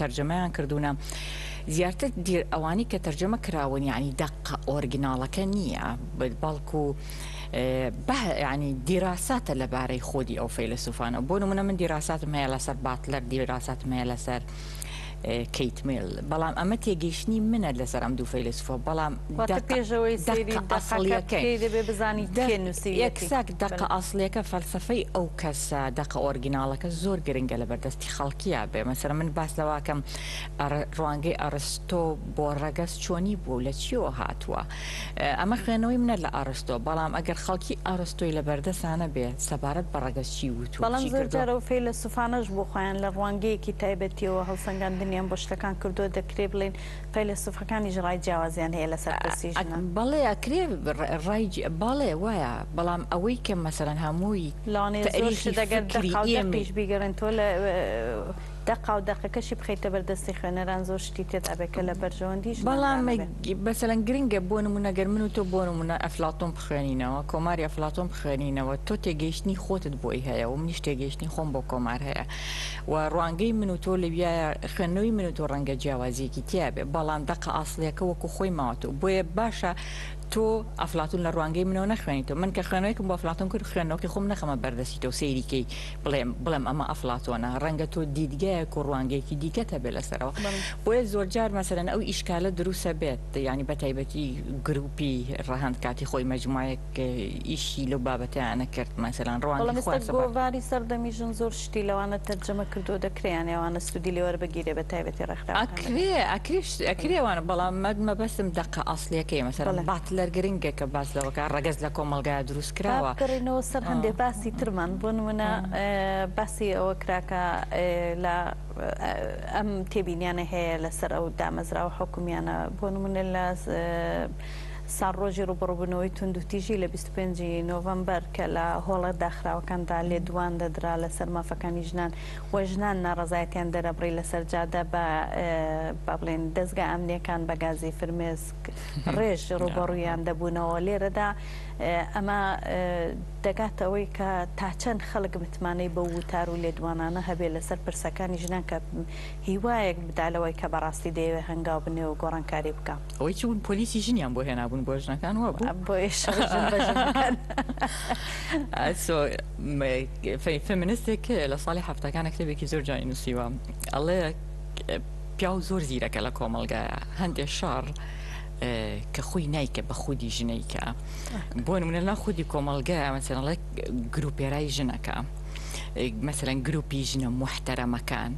تەرجەمەیان کردونە زیاتر دیر ئەوانی کە تەرجەمە کراون یعنی دەقە ئۆرگیناڵەکە نییە بەڵکو بە ینی دیراساتە لەبارەی خۆدی ئەو فەیلسوفانە بۆ منە من دیراساتم هەیە لەسەر باتلەر دیراساتم هەیە لەسەر کەیتمیل بەڵام ئەمە تێگەیشتنی منە لەسەر ئەم دوو فەیلسوفە بەڵام پێشەوەی ئەسڵیەکەی دەبێ بزانی نووسی یەکساک دەقە ئەسڵیەکە فەلسفەی ئەو کەس سە دەقە ئۆرگیناڵەکە زۆر گرنگە لە بەردەستی خەڵکیا بێ مەسەرە من باس لەواکەم ڕوانگەی ئەڕستۆ بۆ ڕەگەز چۆنی بوو لە چیەوە هاتووە ئەمە خوێنەوەی منە لە ئەڕستۆ بەڵام ئەگەر خەڵکی ئەڕستۆی لە بەردەسانە بێ سەبارەت بە ڕەگەز چی وت و بەڵام زۆر جارەوە فەی لە سوفانەش بۆ خۆیان لە ڕوانگەیەکی تایبەتیەوە هەڵسەنگاندنیان بۆ شتەکان کردووە دەکرێ بڵین فەیلەسوفەکانیش ڕای جیاوازیان هەیە لەسەر پرسی ژنان. بەڵێ ئەکرێ ڕای جیا بەڵێ وایە بەڵام ئەوەی کە مەسەلەن هەمووی لەوانەیە زۆر شت ئەگەر دەقا و دەقیش بیگەڕێن تۆ لە دەقا و دەقەکەشی بخەیتە بەر دەستی خوێنەران زۆر شتی تێدا بێ کە لە بەرژەوەندی ژناندا نەبێ. بەڵام مەسەلەن گرنگە بۆ نموونە گەر من و تۆ بۆ نموونە ئەفلاتۆن بخوێنینەوە کۆماری ئەفلاتۆن بخوێنینەوە تۆ تێگەیشتنی خۆتت بۆی هەیە و منیش تێگەیشتنی خۆم بۆ کۆمار هەیە و ڕوانگەی من و تۆ لەویایە خوێندنەوەی من و تۆ ڕەنگە جیاوازیەکی تیابێ بەڵام دەقە ئاسڵیەکە وەکو خۆی ماوەتەوە بۆیە باشە تۆ ئەفلاتون لە ڕوانگەی منەوە نەخوێنیتەوە من کە خوێنەوەیکم بۆ فلاتون کرد خوێندنەوەکی خۆم نەخەمە بەردەستی تۆ سەیریکەی بڵێم بڵێم ئەمە ئەفلاتۆنە ڕەنگە تۆ دیدگایەک و ڕوانگەیەکی دیکە هەبێ لەسەرەوە بۆیە زۆرجار مەسەرەن ئەو ئیشکالە دروسە بێت ینی بەتایبەتی گروپی ڕەهند کاتی خۆی مجموعەیە ئیشی لەو بابەتەیانە کرد مەسەلان ڕەوانگی بەڵام ئێستا گۆڤاری سەردەمی ژن زۆر شتی لەوانە تەرجەمە کردووە دەکرێ یان ئەوانە سوودی لێ وەربگیرێ بە تایبەتی ڕێکخراوەکان ئەکرێ ئەکرێ ئەکرێ ئەوانە بەڵام مەد مەبەستم دەقە ئەسڵیەکەی مەسەلەن باتلەر گرنگە کە باس لەوە کە ڕەگەز لە کۆمەڵگایە دروست کراوە با بگەڕێینەوە سەر هەندێ باسی ترمان بۆ نموونە باسی ئەوە کرا کە لە ئەم تێبینیانە هەیە لەسەر ئەو دامەزراوە حکومیانە بۆ نموونە لە ساڵڕۆژی ڕووبەڕووبوونەوەی توندوتیژی لە بیست و پێنج ی نۆڤەمبەر کە لە هۆڵە داخراوەکاندا لێدوان دەدرا لەسەر مافەکانی ژنان و ژنان ناڕەزایەتیان دەرەبڕی لەسەر جادە بە با بڵێین دەزگا ئەمنییەکان بە گازی فرمێسک ڕێژ ڕووبەڕوویان دەبوونەوە لێرەدا ئەمە دەگاتە ئەوەی کە تا چەند خەڵک متمانەی بەو وتار و لێدوانانە هەبێ لەسەر پرسەکانی ژنان کە هیوایەک بدا لەوەی کە بەڕاستی دەیەوێ هەنگاو بنێ و گۆڕانکاری بکا. ئەوەی چ بوون پۆلیسی ژنیان بۆ هێنابوون بۆ ژنەکان وا بوو فمنستێک لە ساڵی هەفتەکانە کتێبێکی زۆر جوانی نووسیوە ئەڵێ پیاو زۆر زیرەکە لە کۆمەلگایە هەندێ شار کە خۆی نیکە بە خودی ژنیکە بۆ منە لا خودی کۆمەلگایە مەسەنڵێک گروپێرای ژنەکە مەسەرەن گروپی ژنە محتەرەمەکان.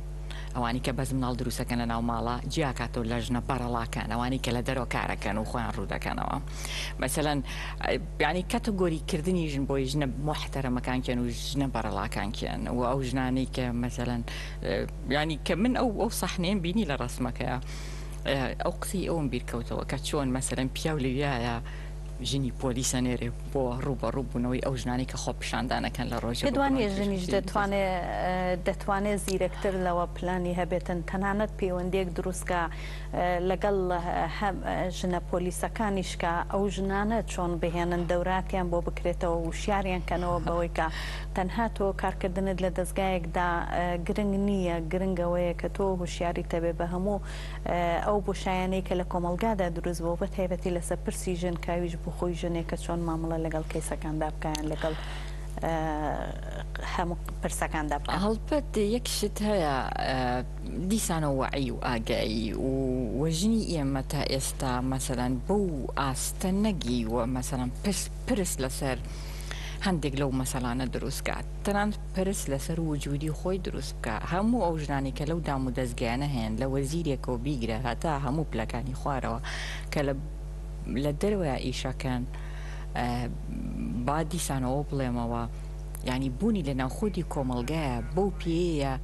ئەوانی کە بەس مناڵ دروستەکەن لە ناو ماڵە جیاکاتەوە لە ژنە بەڕەڵاکان ئەوانی کە لە دەرەوە کارەکەن و خۆیان ڕوودەکەنەوە مەسەەن ینی کەتە گۆریکردنی ژن بۆی ژنە محتەرەمەکان کێن و ژنە بەڕەڵاکان کێن و ئەو ژنانەی کە مەسەەن ینی کە من ئەو ئەو سەحنێن بینی لە ڕسمەکەە ئەو قسەی ئەوم بیرکەوتەوە کە چۆن مەسەرم پیاو لەویایە ژنی پۆلیسە نێرێ بۆ ڕووبەڕوو بوونەوەی ئەو ژنانەی کە خۆپیشاندانەکەن لە ڕۆژ پێت وانیە ژنیش دەتوانێ دەتوانێ زیرەکتر لەوە پلانی هەبێتن تەنانەت پەیوەندیەک دروستکە لەگەڵ ژنە پۆلیسەکانیشکە ئەو ژنانە چۆن بهێنن دەوراتیان بۆ بکرێتەوە وشیاریان کەنەوە بەوەی کە تەنها تۆ کارکردنت لە دەستگایەکدا گرنگ نییە گرنگەوەیە کە تۆ هوشیاری تەبێ بە هەموو ئەو بۆشایانەی کە لە کۆمەڵگادا دروست بووە بە تایبەتی لەسەر پرسی ژن کە ئەویش بۆ خۆی ژنێکە چۆن مامەڵە لەگەڵ کەیسەکاندا بکا یان لەگەڵ هەموو پرسەکاندا بکا هەڵبەت یەک شت هەیە دیسانە وەعی و ئاگایی و وە ژنی ئێمە تا ئێستا مەسەلەن بەو ئاستە نەگیوە مەسەلەن پرس پرس لەسەر هەندێک لەو مەسەلانە دروست کات تەنانەت پرس لەسەر وجودی خۆی دروست بکا هەموو ئەو ژنانەی کە لەو دام و دەزگایانە هەیەن لە وەزیرێکەوە بیگرە هەتا هەموو پلەکانی خوارەوە کە لە لە دەرەوەیە ئیشەکەن با دیسان ئەوە بڵێمەوە یعنی بوونی لە ناوخۆدی کۆمەڵگایە بەو پێیە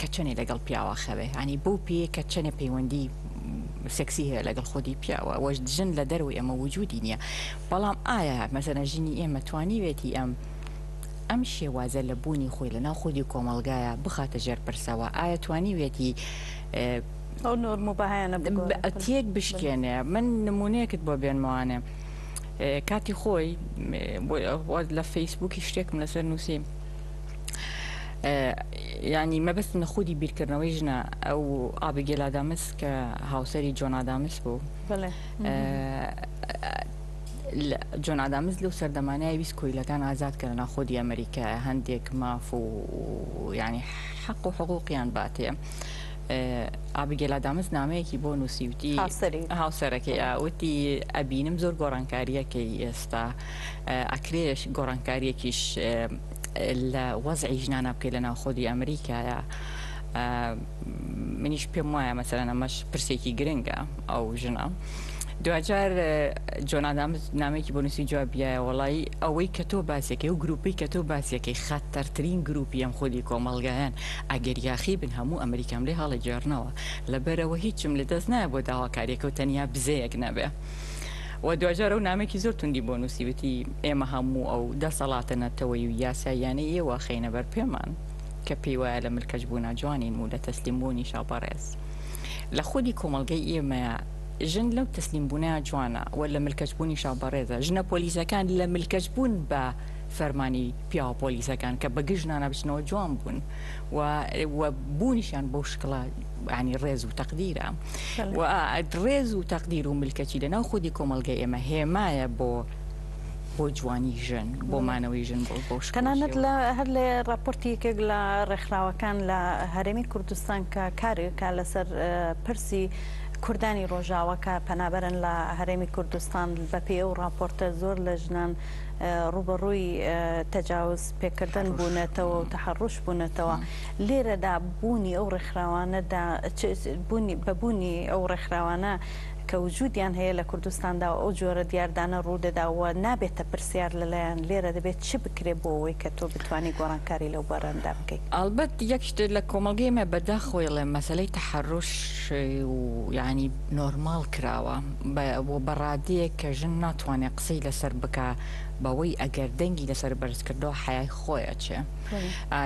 کە چەنێ لەگەڵ پیاوە خەوێ ینی بەو پێیە کە چەنێ پەیوەندی سکسی هەیە لەگەڵ خۆدی پیاوە وەشت ژن لە دەروی ئەمە وجودی نییە بەڵام ئایا مەسەنە ژنی ئێمە توانیوێتی ئەم ئەم شێوازە لە بوونی خۆی لەناو خودی کۆمەڵگایە بخاتە ژێر پرسەوە، ئایا توانیویەتی ئەو نۆرم و بەهایانە بگۆڕێ؟ تێک بشکێنێ؟ من نموونەیەکت بۆ بێنمەوانێ کاتی خۆی لە فەیسبووکی شتێکم لەسەر نووسی ینی مەبست نەخودی بیرکردنەوەی ژنە ئەو ئابگێلادامس کە هاوسری جۆنادامس بوو جۆن ئادامز لەو سەردەمانەیە ویست کۆیلەکان ئازاد کە لە ناخۆدی ئەمریکایە هەندێک ماف و ینی حەق و حقوقیان باتێ ئابگەلا دامز نامەیەکی بۆ نووسیوتی هاوسەرەکەی وتی ئەبینم زۆر گۆڕانکاریەکەی ئێستا ئەکرێش گۆڕانکاریەکیش لە وەزعی ژنانە بکەی لە ناوخۆدی ئەمریکایە منیش پێم وایە مەسەرەنەمەش پرسێکی گرنگە ئەو ژنە. دواجار جۆن ئادامز نامەیەکی بۆ نووسی جوابیایە وەڵی ئەوەی کە تۆ باسیەکەی و گروپی کە تۆ باسیەکەی خاتتەرترین گروپی ئەم خودی کۆمەلگایان ئەگەر یاخی بن هەموو ئەمریکام لێ هەڵە گێڕنەوە لە بەرەوە هیچم لە دەست نایە بۆ داواکاریەکە و تەنیا بزەیەک نەبێ. و دواجار ئەو نامێکی زۆر توندی بۆ نووسی وتی ئێمە هەموو ئەو دەسەڵاتە نەتەوەی و یاساییانەی ئێوە خەینە بەر پێمان کە پێی وایە لە ملکەچ بوونا جوانین و لە تەسلیم بوونیشا بەڕێز لە خودی کۆمەڵگەی ئێمەیە ژن لەو تەسلیم بوونەیە جوانە و لە ملکەچ بوونیشا بەڕێزە ژنە پۆلیسەکان لە ملکەچ بوون بە فەرمانی پیاوە پۆلیسەکان کە بەگژ نانە بچنەوە جوان بوون و و بوونیشان بۆ شکڵا عنی ڕێز و تەقدیرە و ڕێز و تەقدیر و ملکەچی لەناو خودی کۆمەڵگە ئێمە هێمایە بۆ بۆ جوانی ژن بۆ مانەوەی ژن بۆ بۆش تەنانەت لە هەر لە راپۆرتی یەکێک لە ڕێکخراوەکان لە هەرێمی کوردستان کە کارێکە لەسەر پرسی کوردانی ڕۆژاوەکە پەنابەرن لە هەرێمی کوردستان بە پێ و راپۆرتە زۆر لە ژنان ڕوبەڕووی تەجاوز پێکردن بوونەتەوە و تەحڕوش بوونەتەوە لێرەدا بوونی ئەو ڕێکخراوانەدا بوونی بەبوونی ئەو ڕێکخراوانە کە وجودیان هەیە لە کوردستاندا و ئەو جۆرە دیاردانە ڕوودەدا و نابێتە پرسیار لەلایان، لێرە دەبێت چ بکرێت بۆ ئەوەی کە تۆ بتوانی گۆڕانکاری لەو بارەندا بکەیت؟ ئەڵبەت یەک شت لە کۆمەڵگەی ئێمە بە داخەوەی ئەڵێم مەسەلەی تەحەروش و یانی نۆرماڵ کراوە و بە ڕادەیەک کە ژن ناتوانێ قسەی لەسەر بکا بەوەی ئەگەر دەنگی لەسەر بەرز کردەوە حەیای خۆی ئەچێ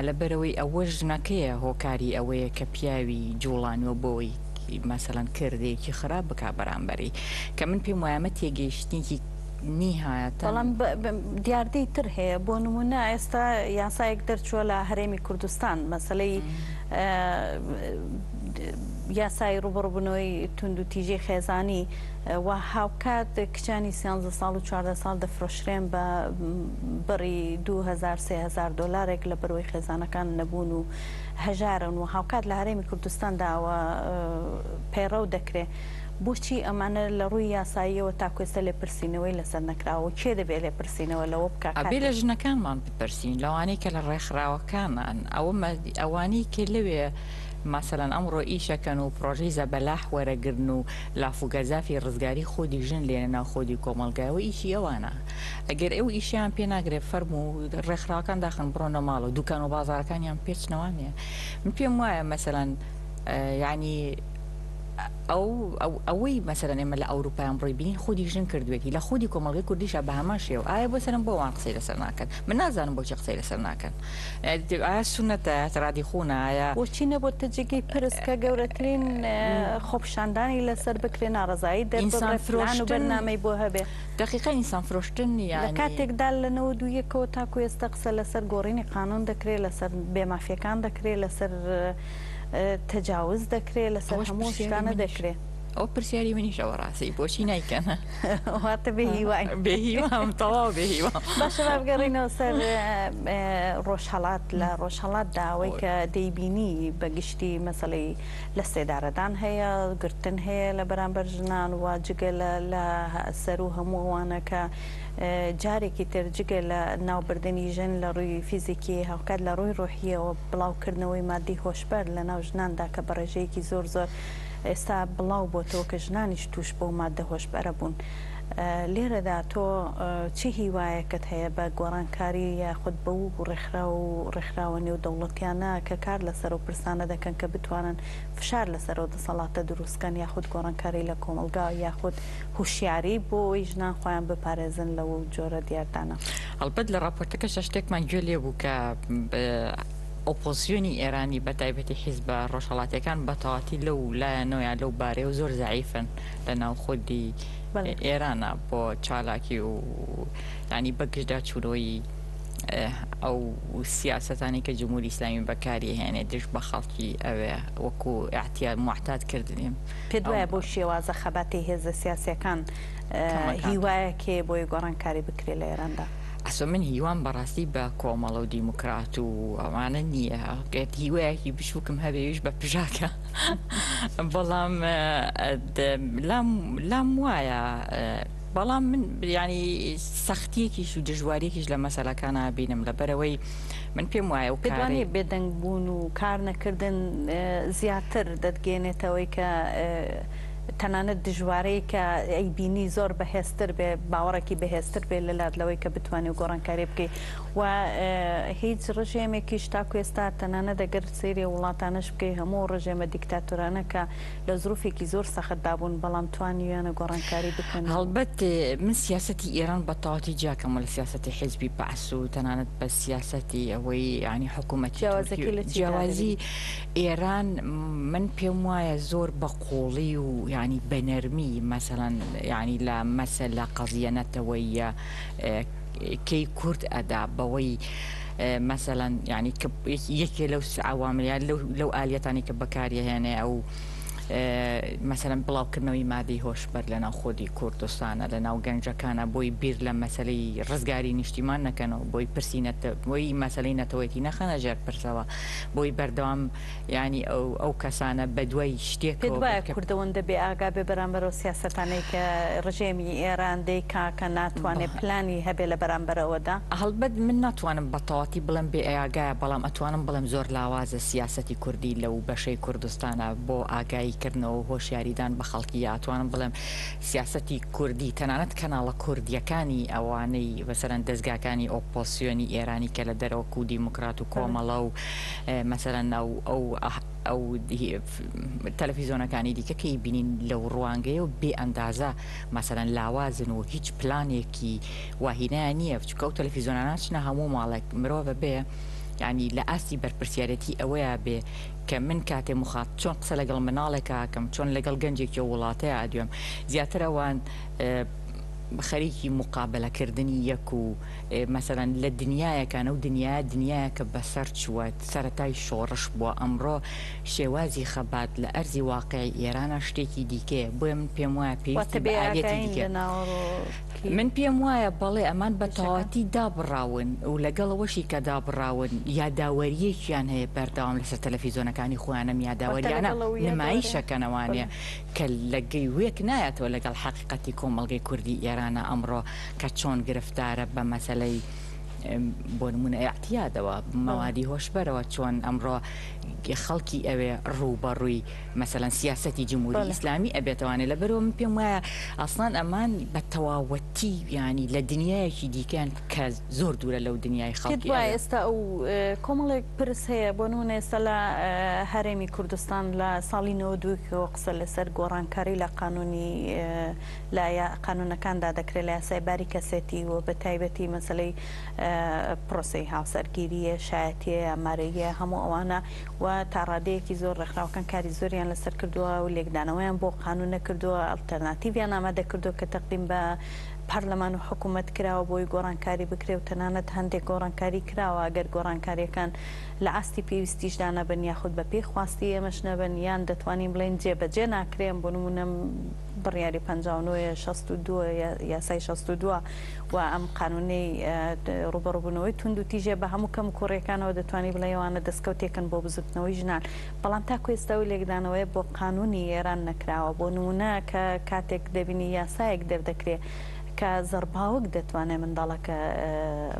لەبەرئەوەی ئەوە ژنەکەیە هۆکاری ئەوەیە کە پیاوی جووڵانوە بۆی مەسەلەن کردەیەکی خراپ بکا بەرامبەری کە من پێم وایە مە تێگەیشتنیکی بەڵام دیاردەی تر هەیە بۆ نمونە ئێستا یاسایەک دەرچووە لە هەرێمی کوردستان مەسلەی یاسای ڕوبڕبنەوەی تونند و تیژی خێزانی و هاوکات کچانی سیانزە ساڵ و چواردە ساڵ دەفرۆشرێن بە بڕی 2000 دلارێک لە بەرەوەی خێزانەکان نەبوون و هەژارن و هاوکات لە هەرێمی کوردستان داوە پەیڕەو دەکرێ بۆچی ئەمانە لە ڕووی یاساییەوە تاکو ئێستا لێپرسینەوەی لەسەر نەکراوە و کێ دەبێ لێپرسینەوە لەوە بکا کاتێ. ئەبێ لە ژنەکانمان بپرسین لەوانەی کە لە ڕێکخراوەکانن ئەوە ئەوانەی کە لەوێ مەسەلەن ئەمڕۆ ئیشەکەن و پڕۆژەی زەبەلاح وەرەگرن و لاف و گەزافی ڕزگاری خۆدی ژن لێنە ناو خۆدی کۆمەڵگایەوە ئیشی ئەوانە. ئەگەر ئێو ئیشیان پێ ناگرێ فەرموو ڕێکخراوەکان داخن بڕۆنە ماڵەوە دوکان و بازارەکانیان پێچنەوانەیە من پێم وایە مەسەەن ینی ئەو ئەوەی مەسەرەن ئێمە لە ئەوروپایان بڕی بین خودی ژن کردوێتی لە خودی کۆمەڵگەی کوردیشە بە هەمان شێو ئایا بۆ سەرم بۆوان قسەی لەسەر ناکەن من نازانم بۆچی قسەی لەسەر ناکەن ئایا سونەتە ترادی خونایە بۆچی نەبوو تە جێگەی پرس کە گەورەترین خۆپشاندانی لەسەر بکرێن ناڕزایی دەرسان فرۆشن و بەرنامەی بۆ هەبێ دەقیقەن ئینسان فرۆشتن نیە. لە کاتێکدا لە نەوەد و یەک ەوە تاکو ئێستا قسە لەسەر گۆڕینی قانون دەکرێت لەسەر بێ مافیەکان دەکرێت لەسەر تەجاوز دەکرێت لەسەر هەموو شتانە دەکرێت. ئەوە پرسیاری منیش ئەوە ڕاستی بۆچی نایکەن واتە بێ هیوای بێ هیوام تەواو بێ هیوام باشە با بگەڕێینەوە سەر ڕۆژهەڵات لە ڕۆژهەڵاتدا ئەوەی کە دەیبینی بە گشتی مەسەلەی لە سێدارەدان هەیە، گرتن هەیە لە بەرامبەر ژنان و جگە لە لە سەروو هەموو ئەوانە کە جارێکی تر جگە لە ناوبردنی ژن لە ڕووی فیزیکی هاوکات لە ڕووی ڕۆحیەوە بڵاوکردنەوەی مادی هۆشبەر لە ناو ژناندا کە بە ڕێژەیەکی زۆر زۆر ئێستا بڵاو بۆتەوە کە ژنانیش تووش بەو مادە هۆشبەرە بوون. لێرەدا تۆ چ هیوایەکت هەیە بە گۆڕانکاری یاخود بەو ڕێکخراو و ڕێکخراوە نێودەوڵەتیانە کە کار لەسەر ئەو پرسانە دەکەن کە بتوانن فشار لەسەر ئەو دەسەڵاتە دروست کەن یاخود گۆڕانکاری لە کۆمەڵگا یاخود هوشیاری بۆ ئەوەی ژنان خۆیان بپارێزن لەو جۆرە دیاردانە؟ ئەڵبەت لە ڕاپۆرتەکەشدا شتێکمان گوێ لێ بوو کە ئۆپۆزسیۆنی ئێرانی بە تایبەتی حیزبە ڕۆژهەڵاتیەکان بە تەواتی لەو لایەنەوەیان لەو بارەیەوە زۆر زەعیفن لە ناو خودی ئێرانە بۆ چالاکی و ینی بەگشدا چورۆیی ئەو سیاستانی کە جمهوری ئسلامی بەکاری هێنێ دژ بە خەڵکی ئەوێ وەکو ئاعتیا معتاد کردنیم پێ دوایە بۆ شێوازە خەباتی هێزە سیاسەکان هیوایەکێ بۆی گۆڕانکاری بکرێت لە ئێراندا. ئەسە من هیوام بەڕاستی بە کۆمەڵە و دیموکرات و ئەوانە نییە گەت هیوایەکی بچووکم هەبێویش بە پژاکە بەڵام لام لام وایە بەڵام من بریانی سەختیەکیش و دژواریکیش لە مەسەلەکان نبینم لە بەرەوەی من پێم وایە و کارانی بێدەنگ بوون و کار نەکردن زیاتر دەتگەێنێتەوەی کە تەنانەت دژوارەیە کە ئەی بینی زۆر بەهێزتر بێ باوەڕێکی بەهێزتر بێ لە لات لەوەی کە بتوانێت گۆڕانکاری بکەیت و هیچ ڕژێمێکیش تاکوێستا تەنانە دەگەر سەیری ئەو وڵاتانەش بکەی هەموو ئەو ڕژێمە دیکتاتۆرانە کە لە زروفێکی زۆر سەختدا بوون بەڵام توانیویانە گۆڕانکاری بکەن و. هەڵبەت من سیاسەتی ئێران بە تەواوەتی جیا کەمەوە لە سیاسەتی حیزبی بەعس و تەنانەت بە سیاسەتی ئەوەی یانی حکوومەتی تورکی و جیاوازەکەی لە چیدا دەبینی؟ جیاوازی ئێران من پێم وایە زۆر بە قووڵی و یانی بە نەرمی مەسەڵەن یانی لە مەسەلە قەزییە نەتەوەییە کەی کورد ئەدا بەوەی مەسەەن ینی یەکێ لەو عوامەیە لەو ئالیەتانی کە بەکاریهێنێ ئەو مەسەرم بڵاوکردنەوەی مادەی هۆشبەر لە ناو خۆدی کوردستانە لە ناو گەنجەکانە بۆی بیر لە مەسلەی ڕزگاری نیشتیمان نەکەنەوە بۆی پرسیینەوەی مەسلەی نەتەوەیتی نەخەنە ژێر پرسەوە بۆی بەردەوام یانی ئەو ئەو کەسانە بەدوای شتێکەوە بن کە. پێت وایە کوردەوەندە بێ ئاگا بێ بەرامبەر ئەو سیاسەتانەی کە ڕژێمی ئێران دەیکا کە ناتوانێ پلانی هەبێ لە بەرامبەر ئەوەدا؟ هەڵبەت من ناتوانم بە تەواتی بڵێم بێ ئاگایە بەڵام ئەتوانم بڵێم زۆر لاوازە سیاسەتی کوردی لەو بەشەی کوردستانا بۆ ئاگایی کردنەوە و هۆشیاری دان بە خەڵکی یا ئەتوانم بڵێم سیاسەتی کوردی تەنانەت کەناڵە کوردیەکانی ئەوانەی مەسەلەن دەزگاکانی ئۆپۆسیۆنی ئێرانی کە لە دەرەوە کوو دیموکرات و کۆمەڵە و مەسەلەن ئەو ئەو ئەو تەلەفیزۆنەکانی دیکە کە بینین لەو ڕوانگەیە و بێ ئەندازە مەسەرەن لاوازن و هیچ پلانێکی واهینایان نییە بچکە و تەلەفیزۆناناچنە هەموو ماڵێک مرۆڤە بێ ینی لە ئاستی بەرپسیارەتی ئەوەیە بێ کە من کاتێ مخات چۆن قسە لەگەڵ مناڵێکاکەم چۆن لەگەڵ گەنجێکی وڵاتەیە ئەدوێم زیاتر ئەوان خەریکی مقابلەکردنی یەک و مەسەلەن لە دنیایەکان ئەو دنیایە دنیایەکە بەسەر چووە، سەرەتای شۆڕش بووە، ئەمڕۆ شێوازی خەبات لە ئەرزی واقعی ئێرانە شتێکی دیکەیە، بۆیە من پێم وایە پێویستی بە ئالیەتی دیکە. من پێم وایە بەڵێ ئەمان بە تەواوەتی دابڕاون و لەگەڵ ئەوەشی کە دابڕاون یاداوەرییەکیان هەیە بەردەوام لەسەر تەلەفیزۆنەکانی خۆیان ئەم یاداوەرییانە نمایش ئەکەن، ئەوانەیە کە لە گوێک نایەتەوە لەگەڵ حەقیقەتی کۆمەڵگەی کوردی ئێرانە ئەمڕۆ. کە چۆن گرفتارە بە مەسەلەی بۆ نمونە ئەعتیادەوە مەوادی هۆشبەرەوە چۆن ئەمڕۆ خەڵکی ئەوێ ڕوو بە ڕووی مەسەەن سیاستی جمهوری ئیسلامی ئەبێتوانێت لە بەرەوە من پێم وایە ئاسان ئەمان بە تەواوەتی بیانی لە دنیایەکی دیکەن کە زۆر دوورە لەو دنیای خەڵکی ئێستا ئەو کۆمەڵێک پرس هەیە بۆ نون ئێستا لە هەرێمی کوردستان لە ساڵی 92 قسە لەسەر گۆڕانکاری لە قانونی لە یا قانونەکاندا دەکرێت لە یاسای باری کەسێتی و بە تایبەتی مەسەلەی پرۆسەی هاوسەرگیریە شایەتیە یا مارەییە هەموو ئەوانە و تا ڕادەیەکی زۆر ڕێکخراوەکان کاری زۆریان لەسەر کردووە و لێکدانەوەیان بۆ قانونە کردووە ئەلتەرناتیڤیان ئامادە کردووە کە تەقدیم بە پەرلەمان و حکوومەت کراوە بۆی گۆڕانکاری بکرێ و تەنانەت هەندێک گۆڕانکاری کراوە ئەگەر گۆڕانکاریەکان لە ئاستی پێویستیشدا نەبن یاخود بە پێی خواستی ئێمەش نەبن یان دەتوانین بڵێن جێبەجێ ناکرێن بۆ نمونە بڕیاری پەنجا و نۆ ی شەست و دوو یاسای شەست و دوو و ئەم قانونەی ڕوبەڕوبونەوەی توند و تیژە بە هەموو کەم کۆڕیەکانەوە دەتوانی بڵێ ئەوانە دەستکەوتێکن بۆ بزوتنەوەی ژنان بەڵام تاکو ئێستا ئەو لێکدانەوەیە بۆ قانونی ئێران نەکراوە بۆ نمونە کە کاتێک دەبینی یاسایەک دەردەکرێ کە زەڕباوک دەتوانێ منداڵەکە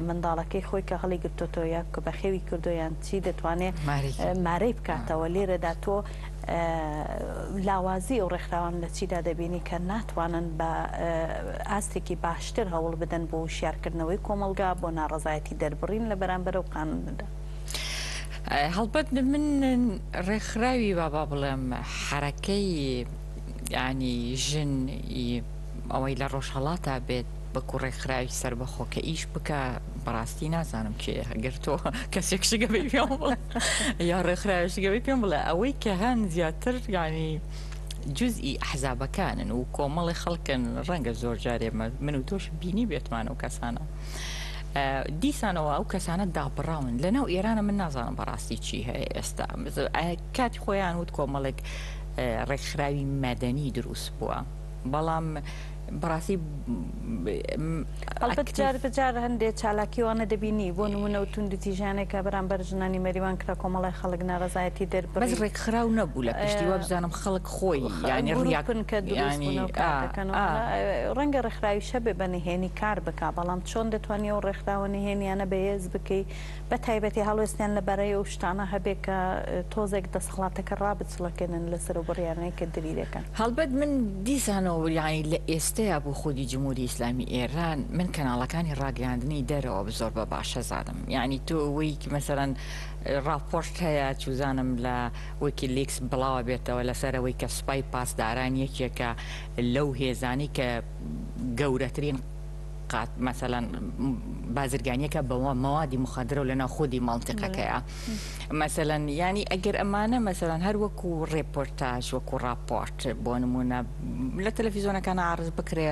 منداڵەکەی خۆی کە هەڵی گرتۆتەوە یا کە بەخێوی کردۆ یان چی دەتوانێ مارەی بکاتەوە لێرەدا تۆ لاوازی ئەو ڕێکخراوانە لە چیدا دەبینی کە ناتوانن بە ئاستێکی باشتر هەوڵ بدەن بۆ وشیارکردنەوەی کۆمەڵگا بۆ ناڕەزایەتی دەربڕین لە بەرامبەر ئەو قانونەدا؟ هەڵبەت من ڕێکخراوی با با بڵێم حەرەکەی یانی ژن ئەوەی لە ڕۆژهەڵاتا بێت بەکو ڕێکخراوی سەربەخۆ کە ئیش بکە بەڕاستی نازانم کێ گرتووە کەسێک شگە بێ پێ یا ڕێکخراوێکی گەوەی پێم بڵێ ئەوەی کە هەن زیاتر یعنی جزئی ئەحزابەکانن و کۆمەڵی خەڵکن ڕەنگە زۆر جارێ من و تۆش بینی بێتمان و کەسانە. دیسانەوە ئەو کەسانە دابڕاون لە ناو ئێرانە من نازانم بەڕاستی چی هەیە ئێستا کاتی خۆیان وت کۆمەڵێک ڕێکخراوی مەدەنی دروست بووە بەڵام بەڕاستی هەڵبەت جار بە جار هەندێ چالاکی وانە دەبینی بۆ نمونە و توندو تیژیانێک کە بەرامبەر ژنانی مەریوان کرا کۆمەڵای خەڵک نارەزایەتی دەربڕی بەس ڕێکخراو نەبوو لە پشتی وابزانم خەڵک خۆی یانی ڕیاکن کە دروستبوون و کار دەکەن ڕەنگە ڕێکخراویش هەبێ بە نهێنی کار بکا بەڵام چۆن دەتوانی ئەو ڕێکخراوە نهێنیانە بەهێز بکەی بە تایبەتی هەڵوێستیان لە بارەی ئەو شتانە هەبێ کە تۆزێک دەسەڵاتەکە ڕابچڵەکێنن لەسەر ئەو بڕیارانەی کە دری دەکەن. هەڵبەت من دیسانەوە یانی لە ئێستەیا بۆ خودی جمهوری ئیسلامی ئێران من کەناڵەکانی ڕاگەیاندنی دەرەوە بزۆر بە باش ئەزانم یانی تۆ ئەوەی کە مەسەلەن ڕاپۆرت هەیە چوزانم لە ویکی لیکس بڵاو ئەبێتەوە لەسەر ئەوەی کە سوپای پاسداران یەکێکە لەو هێزانەی کە گەورەترین قات مەسەلەن بازرگانیەکە بە مەوادی مخدرە و لەناو خودی ماڵتەکەکەیە مەسەلەن ینی ئەگەر ئەمانە مەسەلەن هەر وەکو ڕێپۆرتاژ وەکو ڕاپۆرت بۆ نمونە لە تەلەفیزۆنەکان عرض بکرێ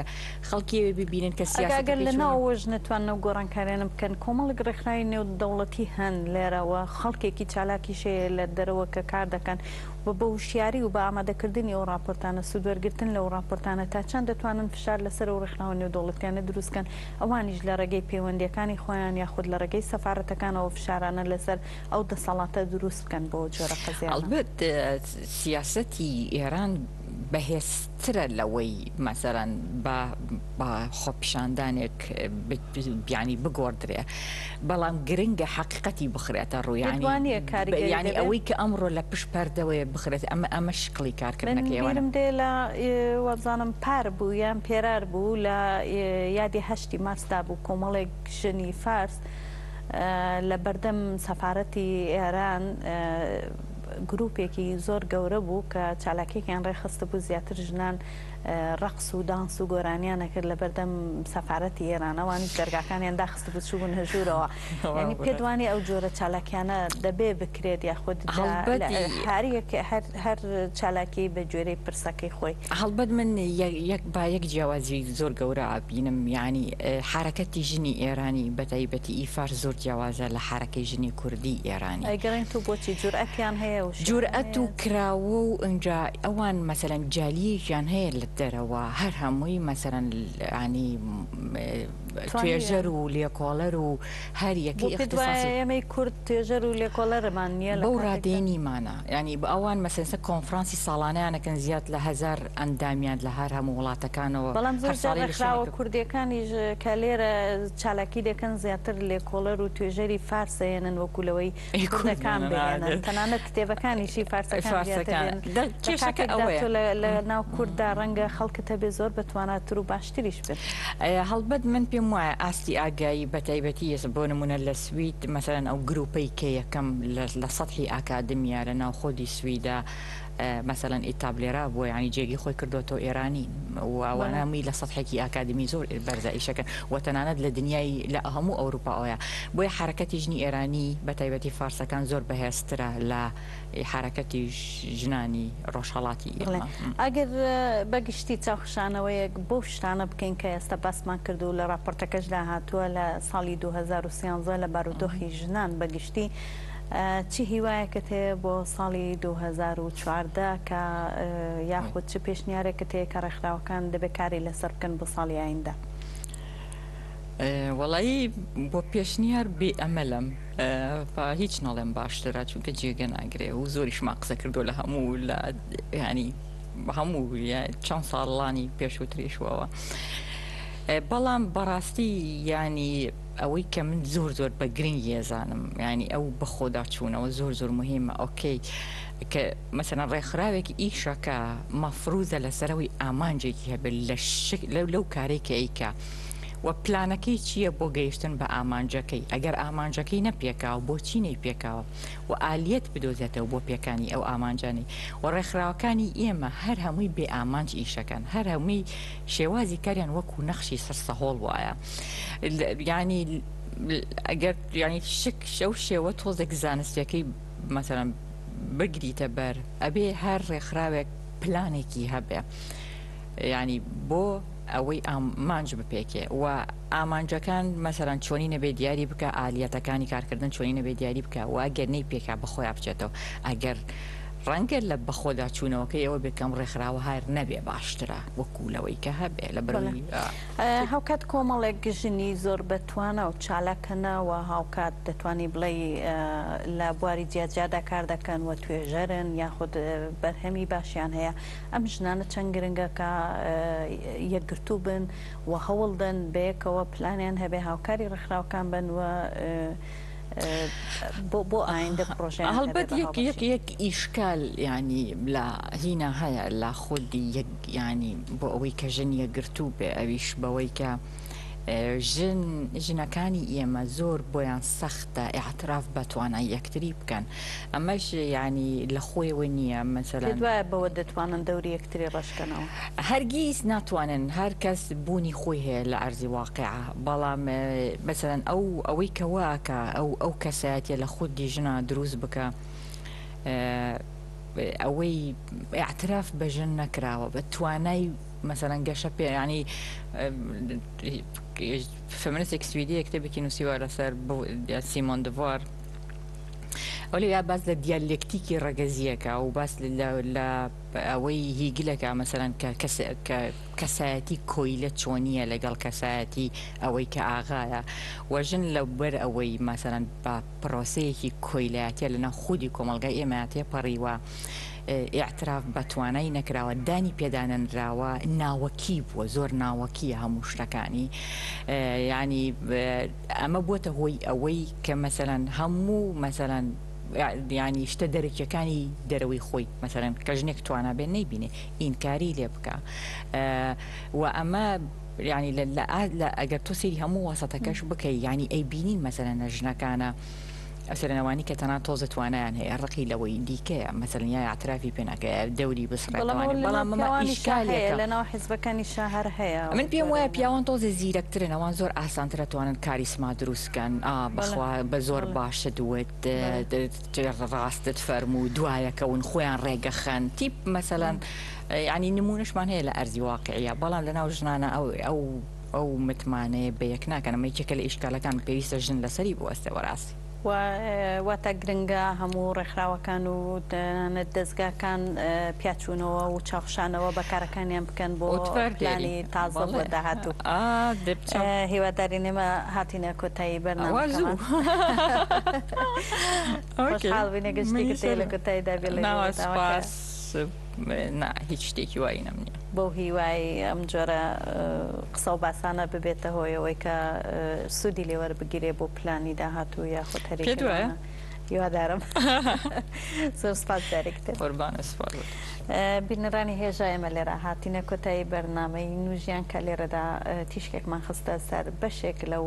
خەڵکی ببینن کە سیاگەر لەناوەژ نتوانن و گۆڕانکارێنم بکەن کۆمەڵک ڕێکخراوی نێو دەوڵەتی هەن لێرەوە خەڵکێکی چالاکیشەیە لە دەرەوە کە کار دەکەن و بە وشیاری و بە ئامادەکردنی ئەو ڕاپۆرتانە، سوودوەرگرتن لە ئەو ڕاپۆرتانە تا چەند دەتوانن فشار لەسەر ئەو ڕێکخراوە نێودەوڵەتیانە دروست بکەن، ئەوانیش لە ڕێگەی پەیوەندییەکانی خۆیان یاخود لە ڕێگەی سەفارەتەکانەوە فشارانە لەسەر ئەو دەسەڵاتە دروست بکەن بۆ ئەو جۆرە قەزیانە. ئەڵبەت سیاسەتی ئێران بەهێز. ترە لەوەی مەسەلەن بە بە خۆپیشاندانێک بیانی بگۆڕدرێ بەڵام گرنگە حقیقەتی بخرێتە ڕوویانی ئەوەی کە ئەمڕۆ لە پشت پەردەوەیە بخرێت ئەمە ئەمە شکڵی کارکردنەکەێوارم دێ لە وابزانم پار بوو یان پێرار بوو لە یادی هەشتی ماستا بوو کۆمەڵێک ژنی فارس لە بەردەم سەفاەتی ئێران گروپێکی زۆر گەورە بوو کە چالاکیەکیان ڕێکخستبوو زیاتر ژنان ڕەقس و دانس و گۆرانیان ئەکرد لەبەردەم سەفارەتی ئێران ئەوانیش دەرگاکانیان داخستبوو چوبوون هەژوورەوە یانی پێت وانی ئەو جۆرە چالاکیانە دەبێ بکرێت یاخود هەڵبەت هەر یەکێ هەر هەر چالاکی بە گوێرەی پرسەکەی خۆی هەڵبەت من یەک با یەک جیاوازی زۆر گەورە بینم یانی حرەکەتی ژنی ئێرانی بەتایبەتی ئی فارس زۆر جیاوازە لە حرەکەی ژنی کوردی ئێرانی ئەگەڕێن تو بۆچی جورئەتیان هەیە و جورئەت و کراوە و ئنجا ئەوان مەسەرەن جالیەکیان هەیە لە دەرەوە هەر هەمووی مەسەرەن عنی توێژەر و لێکۆڵەر و هەر یەکەی ئیختیساسی. بۆ پێت وایە ئێمەی کورد توێژەر و لێکۆڵەرمان نییە لە کاتێکدا؟ بەو ڕادەیە نیمانە. یانی ئەوان مەسەلەن کۆنفرانسی ساڵانەیان ئەکەن زیاد لە هەزار ئەندامیان لە هەر هەموو وڵاتەکانەوە. بەڵام زۆر جار ڕێکخراوە کوردییەکانیش کە لێرە چالاکی دەکەن زیاتر لێکۆڵەر و توێژەری فارس دەهێنن وەکوو لەوەی کوردەکان بهێنن تەنانەت کتێبەکانیشی فارسەکان زیاترێن دەک کێشەکە ئەوەیە تۆ لە ناو کورددا ڕەنگە خەڵکت هەبێ زۆر بە تواناتر و باشتریش بێت هەڵبەت من پێم وایە ئاستی ئاگایی بە تایبەتی یەس بۆ نمونە لە سوید مەسەرەن ئەو گروپەی کە یەکەم لە سەحی ئاکادمیە لە ناوخۆدی سویدا مەسەلەن ئیتابلێرا بووە یانی جێگەی خۆی کردۆتەوە ئێرانی و ئەوانە هەمووی لە سەتحێکی ئاکادمی زۆر بەرزە ئیشەکەن و تەنانەت لە دنیای لە هەموو ئەوروپاوەیە بۆیە حرەکەتی ژنی ئێرانی بە تایبەتی فارسەکان زۆر بەهێزترە لە حرەکەتی ژنانی ڕۆژهەڵاتی ئێمە ئەگەر بەگشتی چاوخشانەوەیەک بۆ شتانە بکەین کە ئێستا باسمان کرد و لە ڕاپۆرتەکەشدا هاتووە لە ساڵی 2013 لە بارودۆخی ژنان بەگشتی چ هیوایەکت هەیە بۆ ساڵی دوو هەزار و چواردە کە یاخود چ پێشنیارێکت هەیە کە ڕێکخراوەکان دەبێت کاری لەسەر بکەن بۆ ساڵی ئایندە؟ وەڵایی بۆ پێشنیار بێ ئەمەلم با هیچ نەڵێم باشترە چونکە جێگە ناگرێ و زۆریشمان قسە کردو لە هەموو لە ینی بە هەموو چەند ساڵانی پێشووتریشوەوە بەڵام بەڕاستی ینی ئەوەی کە من زۆر زۆر بە گرنگی ئەزانم یانی ئەو بەخۆدا چوونەوە زۆر زۆر مهمە ئۆکەی کە مەسەرەن ڕێکخراوێک ئیشەکە مەفروزە لەسەرەوەی ئامانجێکی هەبێت لە لەو کارێک کە ئەیکە و پلانەکەی چییە بۆ گەیشتن بە ئامانجەکەی ئەگەر ئامانجەکەی نەپێکاو بۆ چینەی پێکاوە و ئالیەت بدۆزێتەوە بۆ پێکانی ئەو ئامانجانی و ڕێکخراوەکانی ئێمە هەر هەمووی بێ ئامانج ئیشەکەن هەر هەمووی شێوازی کاریان وەکو نەخشی سەر سەهۆڵ وایە یعنی ئەگەر یعنی شک شەو شێوە تۆزێک زانستەکەی مەسەرم بگریتە بەر ئەبێ هەر ڕێکخراوێک پلانێکی هەبێ ینی بۆ ئەوەی ئامانج بپێکێ و ئامانجەکان مەسەران چۆنی نەبێ دیاری بکە ئالیەتەکانی کارکردن چۆنی نەبێ دیاری بکە و گەرنەی پێکا بەخۆیا بچێتەوە ئەگەر ڕەنگە لە بەخۆداچوونەوەکەی ئەوە بێت کە ئەم ڕێکخراوە هەر نەبێ باشترە وەکوو لەوەی کە هەبێ لە بەرە هاوکات کۆمەڵێک گژنی زۆر بەتوانا و چالاکەنەوە هاوکات دەتوانی بڵێ لە بواری جیاجیادا کار دەکەن و توێژەرن یاخود بەرهەمی باشیان هەیە ئەم ژنانە چەند گرنگەکە یەکگرتوو بن و هەوڵدەن بەیەکەوە پلانیان هەبێ هاوکاری ڕێکخراوەکان بن و بۆ ئایندە پرۆژەیان هەبێ بە هاوبەشی. هەڵبەت یەک یەک ئیشکال یانی لە هینا هەیە لە خودی یەک یانی بۆ ئەوەی کە ژن یەکگرتوو بێ ئەویش بەوەی کە ژن ژنەکانی ئێمە زۆر بۆیان سەختە ئیعتراف بە توانای یەکتری بکەن ئەمەش یانی لە خۆیەوە نییە مەسەلەن. پێت وایە بەوە دەتوانن دەوری یەکتری ڕەشکەنەوە؟ هەرگیز ناتوانن، هەر کەس بوونی خۆی هەیە لە ئەرزی واقیع، بەڵام مەسەلەن ئەو ئەوەی کە وا ئەکا ئەو ئەو کەسایەتیە لە خودی ژنا دروست بکا ئەوەی ئیعتراف بە ژن نەکراوە بە توانای مەسەلەن گەشە پێ یانی فێمنستێک سویدیە کتێبێکی نووسیوە لەسەر سیمۆن دڤوار ئەولیا باس لە دیالێکتیکی ڕەگەزییەکە و باس لە ئەوەی هیگلەکە مەسەرەن کە کەسایەتی کۆیلە چۆنیە لەگەڵ کەسایەتی ئەوەی کە ئاغایە وەژن لە بەر ئەوەی مەسەرەن بە پرۆسەیەکی کۆیلاتە لەناو خودی کۆمەلگای ئێمە تێپەڕیوە ئاعتراف بە توانای نەکراوە دانی پێدانەنراوە ناوەکی بووە زۆر ناوەکیە هەموو شتەکانی ینی ئەمە بۆتە هۆی ئەوەی کە مەسەلەن هەموو مەسەلەن یانی شتە دەرەکیەکانی دەرەوەی خۆی مەسەرەن کە ژنێک توانا بێن نەیبینێ ئینکاری لێ بکە و ئەمە ینی لە ئەگەر تۆ سری هەموو وەسەتەکەش بکەی ینی ئەی بینین مەسەرە نە ژنەکانە. ئەسەرنەوانی کە تەنها تۆزە توانایان هەیە ڕقی لەوەی دیکەیە مەسەلەن یا ئیعترافی پێ ناکەی یا دەوری بس ڕێت بەڵام ئەوە توانێ بەڵام لەناو مەمە پیاوانیشا ئیشکالێکە هەیە لەناو حیزبەکانیشا هەر هەیە ئەمن پێم وایە وەرەوە. پیاوان تۆزێ زیرەکترن ئەوان زۆر ئاسانتر ئەتوانن کاریسما دروست کەن ئا بەڵێ، بەخوا بە زۆر بەڵێ. باشت وت بەڵێ. دە ڕ ڕاستت فەرموو دوایەکەون خۆیان ڕێگەخەن تیپ مەسەلەن یانی نموونەشمان هەیە لە ئەرزی واقعیە بەڵام لەناو ژنانە ئەو ئەو ئەو متمانەیە بە یەک ناکەن ئەمە یەکێکە لە ئیشکالەکان پێویستە ژن لەسەری بوەستێ وەراست. و واتە گرنگە هەموو ڕێکخراوەکان و تەنانەت دەزگاکان پیاچوونەوە و چاوخشانەوە بە کارەکانیان بکەن بۆ پلانی تازە بۆ داهاتوو هیوادارین ئێمە هاتینە کۆتایی بەرنامەکەمان خۆشحاڵ بووین ئەگەر شتێکت هەیە لە کۆتاییدا بێڵێ سوپاس. نا هیچ شتێکی وای نم نیە بەو هیوای ئەم جۆرە قسە و باسانە ببێتە هۆیەوەی کە سوودی لێوەر بگیرێ بۆ پلانی داهاتوو یا خۆ تەری هیوادارم زۆر سپاس دارێکتە قوربانە سپاس بینەرانی هێژا ئێمە لێرە هاتینە کۆتایی بەرنمەی نوژیان کە لێرەدا تیشکێکمان خستە سەر بەشێک لەو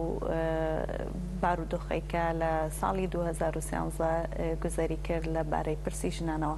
بارودۆخیکە لە ساڵی 2013 گوزەری کرد لە بارەی پرسی ژنانەوە.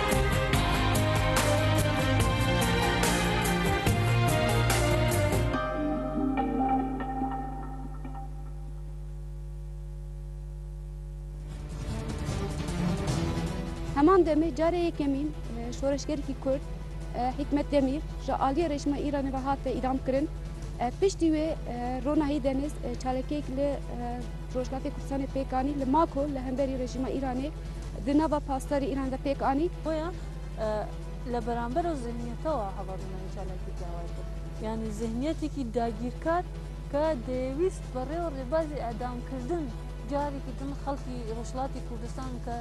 هەمان دەمێ جارێ یەکەمین شۆرشگەرکی کورد حکمت دەمیر ژە عالیە ڕێژمە ئیرانە بە هاتە ئیرام کرن پشتی وێ ڕۆناهی دەنێز چالەکێک لە ڕۆژگارتێ کوردستانێ پێکانی لە ماکۆ لە هەندەری ڕێژیمە ئیرانێ دنەڤە پاسداری ئیران لە پێکانی بۆیە لە بەرامبەر و زیهنیەتەوە هەواڵنەوەی چالاکی داوای کرد ینی زیهنیەتێکی داگیرکار کە دەیویست بەڕێ و ڕێبازی ئەدامکردن جارێکی دن خەڵکی ڕۆژڵاتی کوردستان کە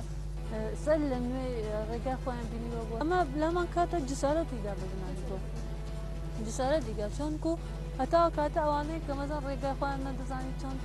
سەر لە نوێ ڕێگا خۆیان بینیوە بوو ئەمە لامان کاتە جسارەتیدا بزنانی تۆ جسارەتیگە چۆنکو هەتا کاتە ئەوانەیە کە مەزان ڕێگا خۆیان نەدەزانی چۆن